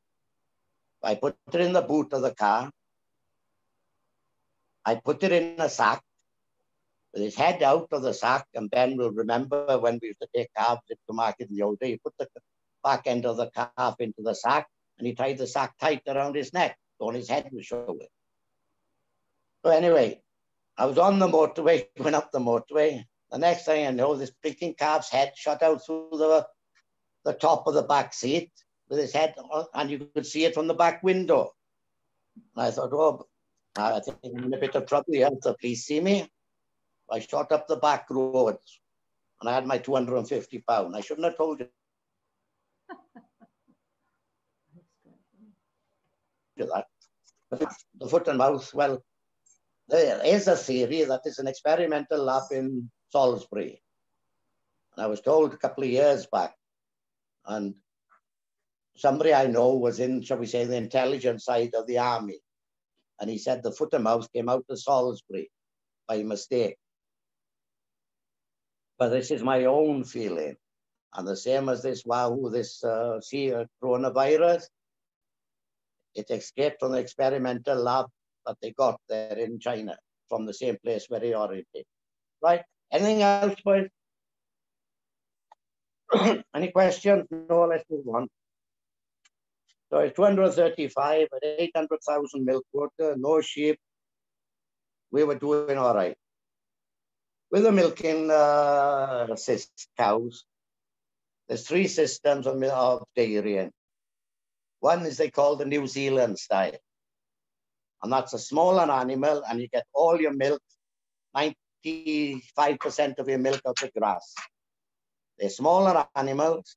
I put it in the boot of the car. I put it in a sack with his head out of the sack, and Ben will remember when we used to take calves into market in the old day, he put the back end of the calf into the sack, and he tied the sack tight around his neck, so his head was showing. So anyway, I was on the motorway, going up the motorway. The next thing I know, this picking calf's head shot out through the, the top of the back seat. with his head on, and you could see it from the back window. And I thought, oh, I think I'm in a bit of trouble here. The police see me. I shot up the back roads and I had my 250 pound. I shouldn't have told you that. The foot and mouth, well, there is a theory that is an experimental lab in Salisbury. And I was told a couple of years back, and somebody I know was in, shall we say, the intelligence side of the army. And he said the foot and mouth came out of Salisbury by mistake. But this is my own feeling. And the same as this Wuhan, this uh, see, coronavirus, it escaped from the experimental lab that they got there in China from the same place where it originated. Right? Anything else, boys? Any questions? No, let's move on. So it's 235 at 800,000 milk quota, no sheep. We were doing all right. With the milking uh, cows, there's three systems of, of dairying. One is they call the New Zealand style. And that's a smaller animal and you get all your milk, 95% of your milk out of grass. They're smaller animals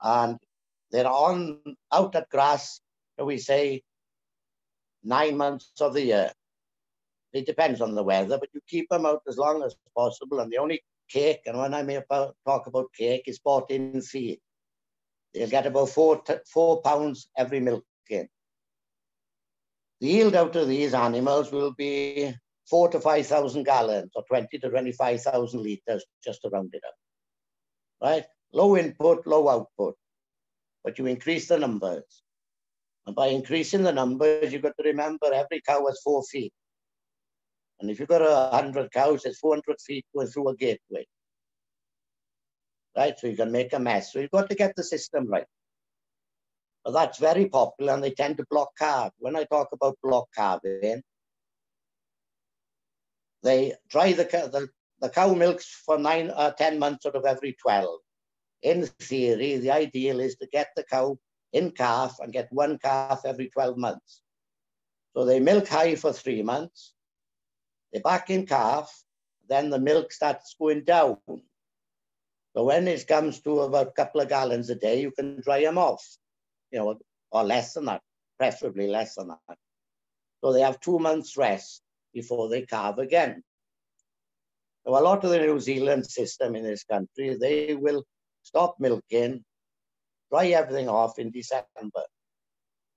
and they're on out at grass, we say, nine months of the year. It depends on the weather, but you keep them out as long as possible. And the only cake, and when I may about, talk about cake, is bought in feed. They'll get about four, four pounds every milk in. The yield out of these animals will be four to 5,000 gallons or 20 to 25,000 liters, just to round it up. Right? Low input, low output, but you increase the numbers. And by increasing the numbers, you've got to remember every cow has four feet. And if you've got a hundred cows, it's 400 feet going through a gateway. Right, so you can make a mess. So you've got to get the system right. But that's very popular and they tend to block calve. When I talk about block calving, they dry the, the, the cow milks for nine or uh, 10 months out of every 12. In theory, the ideal is to get the cow in calf and get one calf every 12 months. So they milk high for three months, they back in calf, then the milk starts going down. So when it comes to about a couple of gallons a day, you can dry them off, you know, or less than that, preferably less than that. So they have two months rest before they calve again. So a lot of the New Zealand system in this country, they will stop milking, dry everything off in December.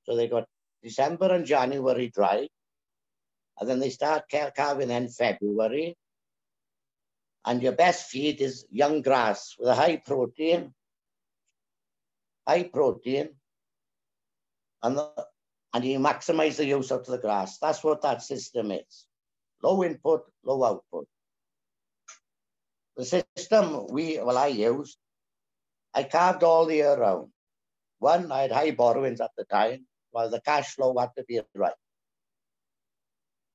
So they got December and January dry, and then they start calving in February. And your best feed is young grass with a high protein, high protein, and, the, and you maximize the use of the grass. That's what that system is. Low input, low output. The system we, well, I used, I calved all the year round. One, I had high borrowings at the time, while the cash flow had to be right.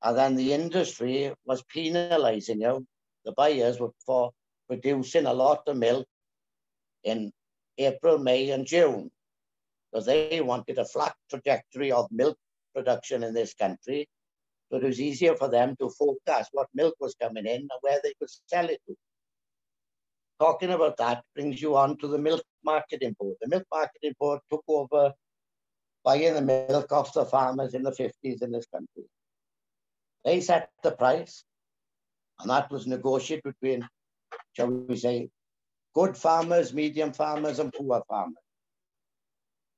And then the industry was penalizing you. The buyers were for producing a lot of milk in April, May, and June because they wanted a flat trajectory of milk production in this country. So it was easier for them to forecast what milk was coming in and where they could sell it to. Talking about that brings you on to the milk marketing board. The milk marketing board took over buying the milk off the farmers in the 50s in this country. They set the price, and that was negotiated between, shall we say, good farmers, medium farmers, and poor farmers.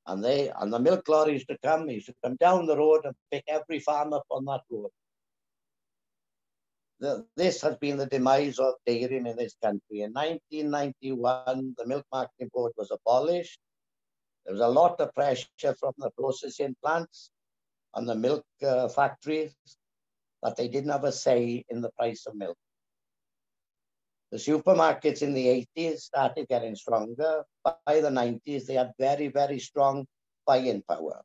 And they and the milk lorry used to come, used to come down the road and pick every farm up on that road. The, this has been the demise of dairying in this country. In 1991, the Milk Marketing Board was abolished. There was a lot of pressure from the processing plants and the milk uh, factories but they didn't have a say in the price of milk. The supermarkets in the 80s started getting stronger. By the 90s, they had very, very strong buying power.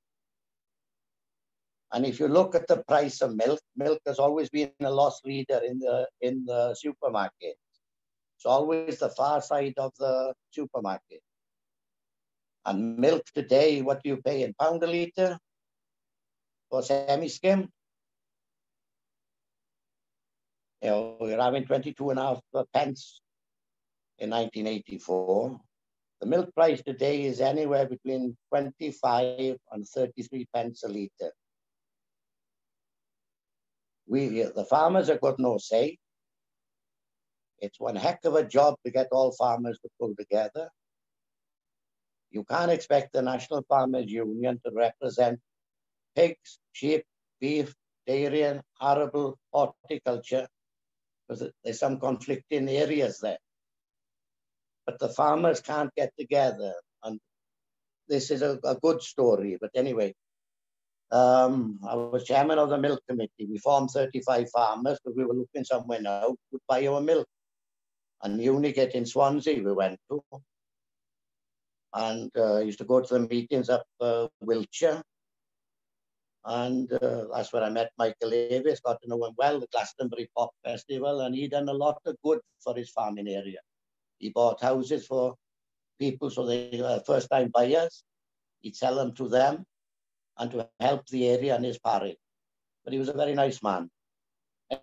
And if you look at the price of milk, milk has always been a loss leader in the, in the supermarket. It's always the far side of the supermarket. And milk today, what do you pay in pound a litre for semi-skim? You know, we're having 22 and a half pence in 1984. The milk price today is anywhere between 25 and 33 pence a litre. We, the farmers have got no say. It's one heck of a job to get all farmers to pull together. You can't expect the National Farmers Union to represent pigs, sheep, beef, dairy, and arable horticulture because there's some conflicting areas there. But the farmers can't get together. And this is a, a good story. But anyway, um, I was chairman of the milk committee. We formed 35 farmers because we were looking somewhere now to buy our milk. And Unigate in Swansea we went to. And uh, used to go to the meetings up uh, Wiltshire. And uh, that's where I met Michael Eavis, got to know him well, the Glastonbury Pop Festival, and he done a lot of good for his farming area. He bought houses for people so they were first time buyers. He'd sell them to them and to help the area and his parish. But he was a very nice man.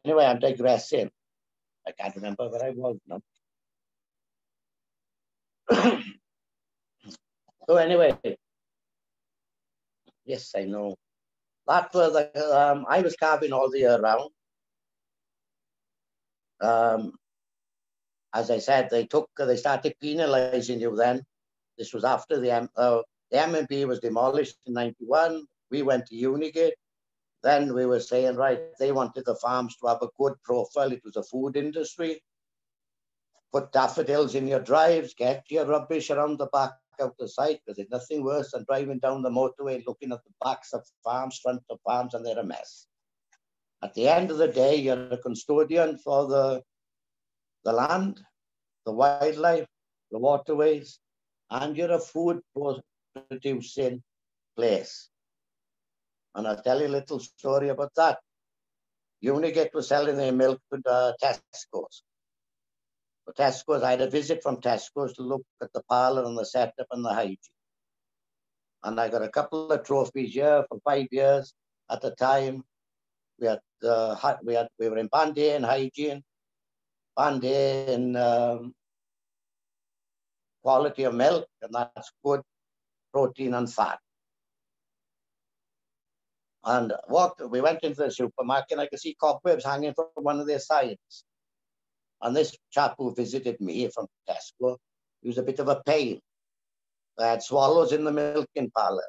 Anyway, I'm digressing. I can't remember where I was now. so anyway, yes, I know. That was, um, I was calving all the year round. Um, as I said, they took, they started penalizing you then. This was after the, uh, the MMB was demolished in 91. We went to Unigate. Then we were saying, right, they wanted the farms to have a good profile. It was a food industry. Put daffodils in your drives, get your rubbish around the back out the site because there's nothing worse than driving down the motorway looking at the backs of farms, front of farms, and they're a mess. At the end of the day, you're a custodian for the, the land, the wildlife, the waterways, and you're a food producing place. And I'll tell you a little story about that. Unigate was selling their milk to the Tesco's. Tesco's, I had a visit from Tesco's to look at the parlor and the setup and the hygiene. And I got a couple of trophies here for five years. At the time, we had uh, we had we were in band A in hygiene, band A in um, quality of milk, and that's good protein and fat. And walked, we went into the supermarket and I could see cobwebs hanging from one of their sides. And this chap who visited me from Tesco, he was a bit of a pain. I had swallows in the milking parlor.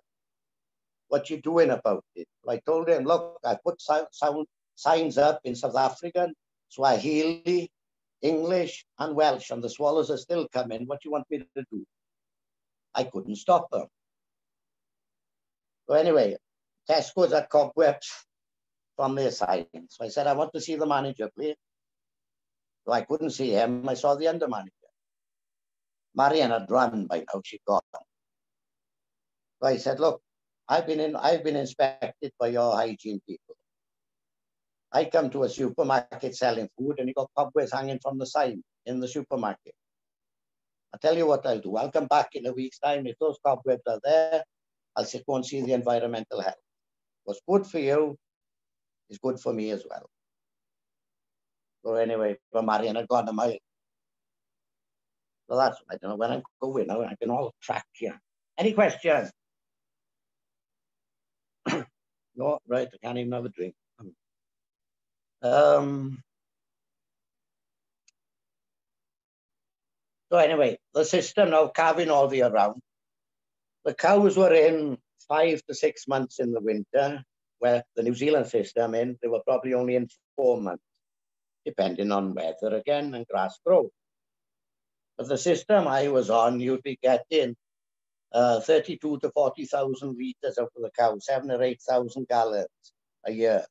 What you doing about it? I told him, look, I put sound, signs up in South African, Swahili, English, and Welsh, and the swallows are still coming. What do you want me to do? I couldn't stop them. So anyway, Tesco's at cobwebs from their signs. So I said, I want to see the manager, please. So I couldn't see him. I saw the under manager. Marian had run by now, she got gone. So I said, look, I've been in, I've been inspected by your hygiene people. I come to a supermarket selling food and you got cobwebs hanging from the sign in the supermarket. I'll tell you what I'll do. I'll come back in a week's time. If those cobwebs are there, I'll go and see the environmental health. What's good for you is good for me as well. So anyway, for Marion had gone a mile. So that's, I don't know when I'm going now, I can all track here. Any questions? no, right, I can't even have a drink. Um, so anyway, the system now calving all the around. The cows were in five to six months in the winter, where the New Zealand system in, they were probably only in four months depending on weather again and grass growth. But the system I was on, you'd be getting uh, 32 to 40,000 litres out of the cow, seven or 8,000 gallons a year.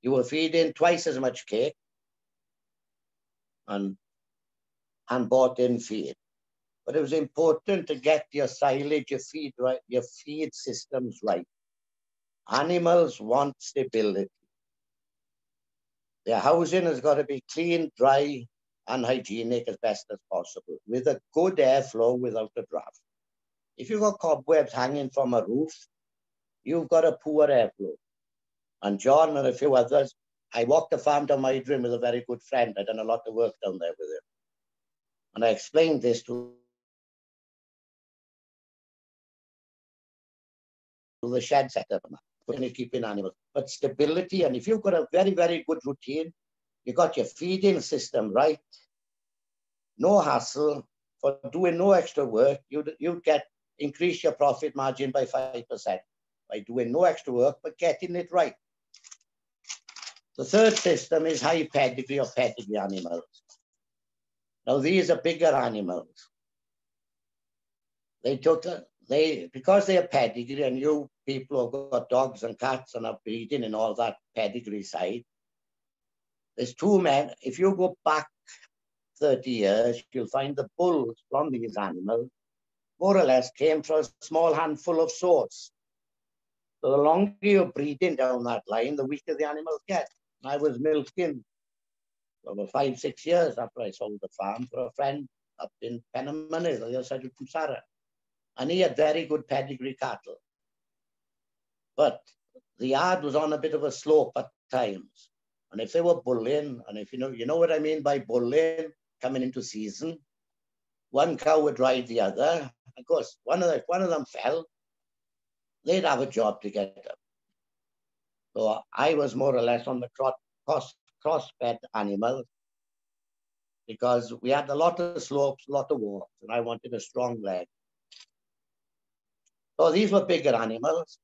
You were feeding twice as much cake and, and bought in feed. But it was important to get your silage, your feed right, your feed systems right. Animals want stability. Their housing has got to be clean, dry, and hygienic as best as possible, with a good airflow without a draft. if you've got cobwebs hanging from a roof, you've got a poor airflow. And John and a few others, I walked the farm down my dream with a very good friend. I'd done a lot of work down there with him. And I explained this to the shed setup you're keeping animals. But stability, and if you've got a very, very good routine, you got your feeding system right, no hassle, for doing no extra work, you'd, you'd get increase your profit margin by 5% by doing no extra work, but getting it right. The third system is high pedigree or pedigree animals. Now these are bigger animals. They took they because they are pedigree and you people who've got dogs and cats and are breeding and all that pedigree side. There's two men. If you go back 30 years, you'll find the bulls from these animals more or less came from a small handful of sorts. So the longer you're breeding down that line, the weaker the animals get. I was milking over five, six years after I sold the farm for a friend up in Pen-y-mynydd, the other side of Trimsaran. And he had very good pedigree cattle. But the yard was on a bit of a slope at times. And if they were bulling, and if you know, you know what I mean by bulling coming into season, one cow would ride the other. Of course, one of, the, one of them fell. They'd have a job to get them. So I was more or less on the cross, cross-fed animals because we had a lot of slopes, a lot of walks, and I wanted a strong leg. So these were bigger animals.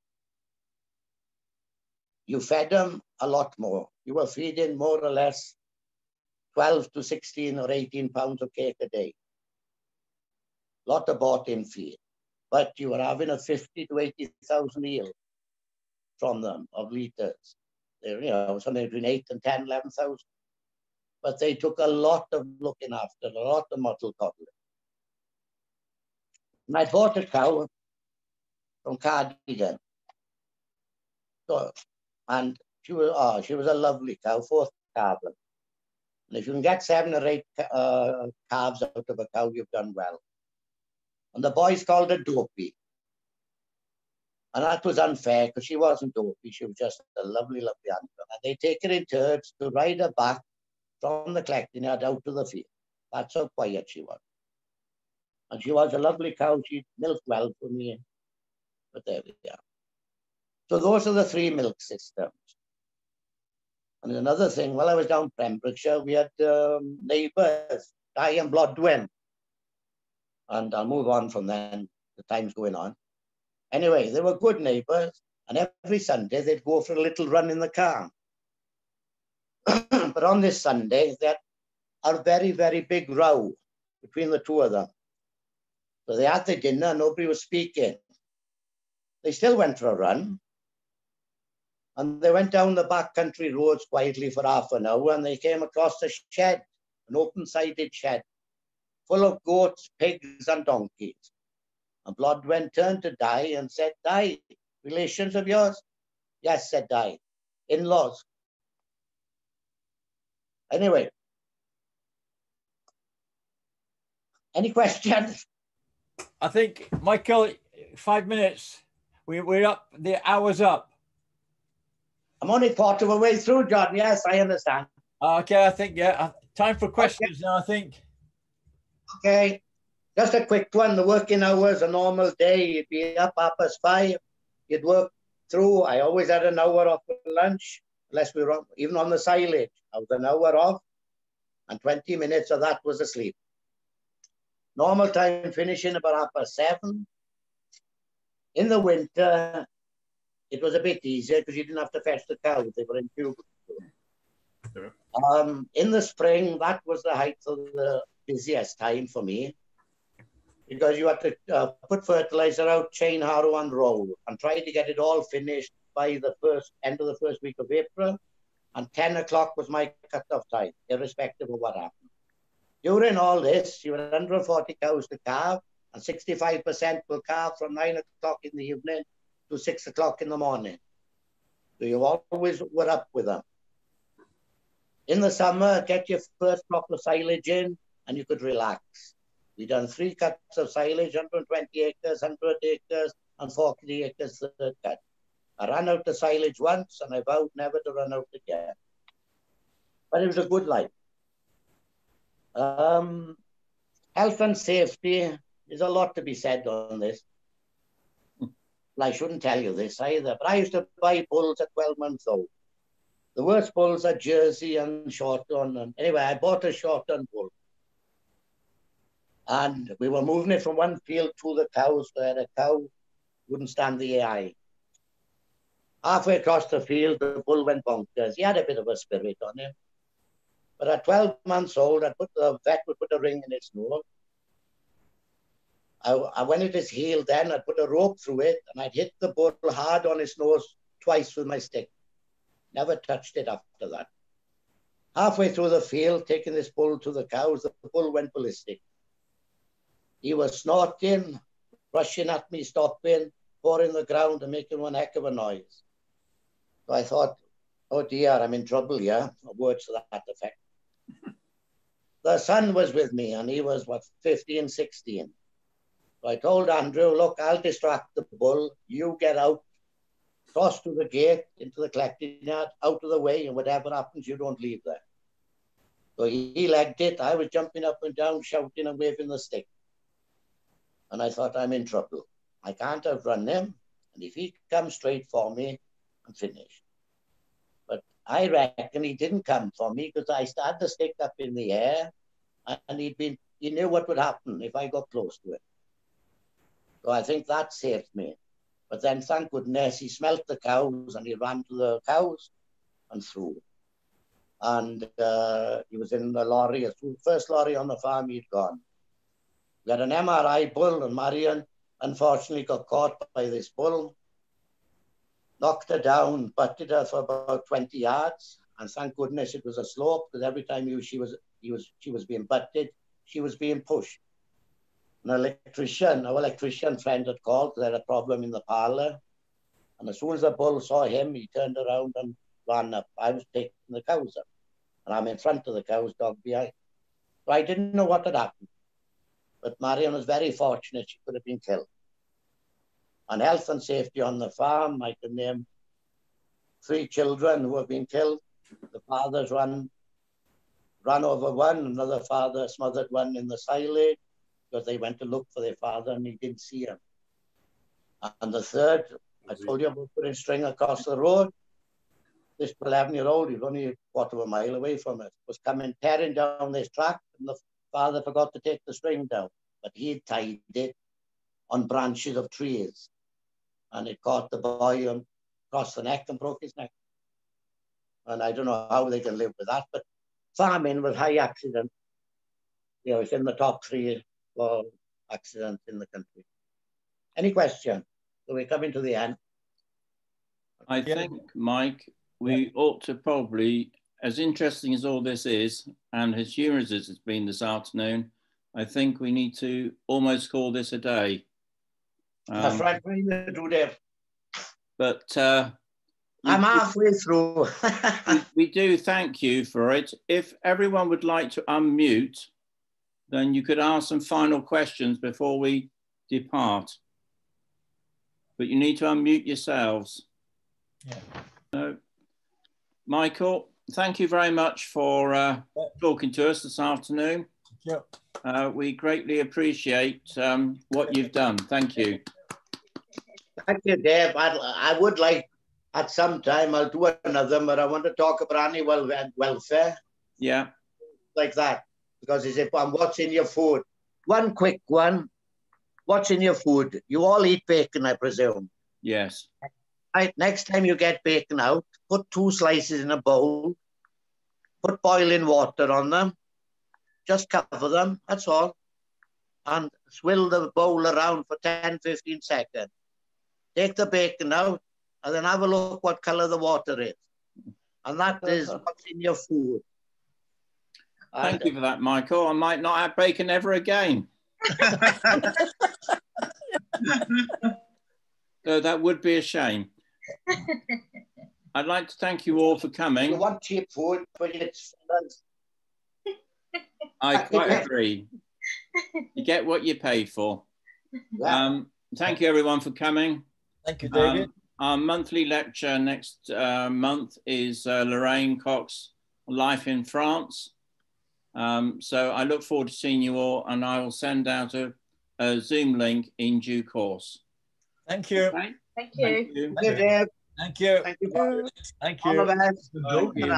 You fed them a lot more. You were feeding more or less 12 to 16 or 18 pounds of cake a day. Lot of bought-in feed. But you were having a 50 to 80,000 yield from them of litres. They're, you know, something between 8 and 10, 11,000. But they took a lot of looking after, a lot of mottle coddling. And I bought a cow from Cardigan. So, and she was, oh, she was a lovely cow, fourth calving. And if you can get seven or eight uh, calves out of a cow, you've done well. And the boys called her Dopey. And that was unfair because she wasn't dopey. She was just a lovely, lovely animal. And they take her in turns to ride her back from the collecting yard out to the field. That's how quiet she was. And she was a lovely cow. She milked well for me. But there we are. So those are the three milk systems. And another thing, while I was down Pembrokeshire, we had um, neighbours, Di and Blodwen. And I'll move on from then, the time's going on. Anyway, they were good neighbors, and every Sunday they'd go for a little run in the car. but on this Sunday, they had a very, very big row between the two of them. So they had the dinner, nobody was speaking. They still went for a run. And they went down the back country roads quietly for half an hour and they came across a shed, an open-sided shed, full of goats, pigs, and donkeys. And Blodwen turned to Di and said, Di, relations of yours? Yes, said Di. In-laws. Anyway. Any questions? I think, Michael, five minutes. We, we're up, the hour's up. I'm only part of a way through, John. Yes, I understand. Okay, I think, yeah. Uh, time for questions okay. now, I think. Okay. Just a quick one. The working hours, a normal day, you'd be up half past five. You'd work through. I always had an hour off for lunch, unless we were even on the silage. I was an hour off, and 20 minutes of that was asleep. Normal time finishing about half past seven. In the winter, it was a bit easier because you didn't have to fetch the cows. They were in tubes. Um, in the spring, that was the height of the busiest time for me because you had to uh, put fertilizer out, chain harrow and roll and try to get it all finished by the first end of the first week of April. And 10 o'clock was my cut-off time, irrespective of what happened. During all this, you had 140 cows to calve, and 65% will calve from 9 o'clock in the evening to 6 o'clock in the morning. So you always were up with them. In the summer, get your first crop of silage in, and you could relax We done three cuts of silage, 120 acres, 100 acres, and 40 acres third cut. I ran out of silage once and I vowed never to run out again. But it was a good life. Um, health and safety, there's a lot to be said on this. Well, I shouldn't tell you this either, but I used to buy bulls at 12 months old. The worst bulls are Jersey and Shorthorn. And anyway, I bought a Shorthorn bull. And we were moving it from one field to the cows where the cow wouldn't stand the AI. Halfway across the field, the bull went bonkers. He had a bit of a spirit on him. But at 12 months old, I put the vet would put a ring in his nose. I, I, when it is healed, then I'd put a rope through it and I'd hit the bull hard on his nose twice with my stick. Never touched it after that. Halfway through the field, taking this bull to the cows, the bull went ballistic. He was snorting, rushing at me, stopping, pouring the ground and making one heck of a noise. So I thought, oh dear, I'm in trouble here. Words to that effect. the son was with me and he was, what, 15, 16. I told Andrew, look, I'll distract the bull. You get out, cross to the gate, into the collecting yard, out of the way, and whatever happens, you don't leave there. So he, he legged it. I was jumping up and down, shouting and waving the stick. And I thought, I'm in trouble. I can't outrun him. And if he comes straight for me, I'm finished. But I reckon he didn't come for me because I started the stick up in the air and he'd been, he knew what would happen if I got close to it. So I think that saved me. But then, thank goodness, he smelt the cows and he ran to the cows and threw. And uh, he was in the lorry, the first lorry on the farm he'd gone. We had an MRI bull, and Marion unfortunately got caught by this bull, knocked her down, butted her for about 20 yards. And thank goodness it was a slope, because every time he, she, was, he was, she was being butted, she was being pushed an electrician, our electrician friend had called, they had a problem in the parlor. And as soon as the bull saw him, he turned around and ran up. I was taking the cows up. And I'm in front of the cows, dog behind. So I didn't know what had happened. But Marion was very fortunate she could have been killed. On health and safety on the farm, I can name three children who have been killed. The fathers ran, ran over one, another father smothered one in the silage because they went to look for their father and he didn't see him. And the third, I told you about putting string across the road. This 11 year old, he was only a quarter of a mile away from it, was coming tearing down this track, and the father forgot to take the string down. But he tied it on branches of trees, and it caught the boy on, across the neck and broke his neck. And I don't know how they can live with that, but farming was high accident. You know, it's in the top three for accidents in the country. Any question? So we're coming to the end. I think, Mike, we ought to probably, as interesting as all this is, and as humorous as it's been this afternoon, I think we need to almost call this a day. Um, That's right, we do that. But uh, I'm halfway through. we, we do thank you for it. If everyone would like to unmute, then you could ask some final questions before we depart. But you need to unmute yourselves. Yeah. So, Michael, thank you very much for uh, talking to us this afternoon. Yep. Uh, we greatly appreciate um, what you've done. Thank you. Thank you, Dave. I'd, I would like at some time, I'll do another, but I want to talk about animal welfare. Yeah. Like that because it's if I'm watching your food. One quick one. What's in your food? You all eat bacon, I presume. Yes. Right. Next time you get bacon out, put two slices in a bowl. Put boiling water on them. Just cover them. That's all. And swill the bowl around for 10, 15 seconds. Take the bacon out and then have a look what color the water is. And that is what's in your food. Thank you for that, Michael. I might not have bacon ever again. so that would be a shame. I'd like to thank you all for coming. You want cheap food, but it's. I quite agree. you get what you pay for. Yeah. Um, thank you everyone for coming. Thank you, David. Um, our monthly lecture next uh, month is uh, Lorraine Cox, Life in France. Um, so I look forward to seeing you all, and I will send out a, a Zoom link in due course. Thank you. Okay? Thank you. Thank you. Thank you. Thank you. Thank you. Thank you. Thank you.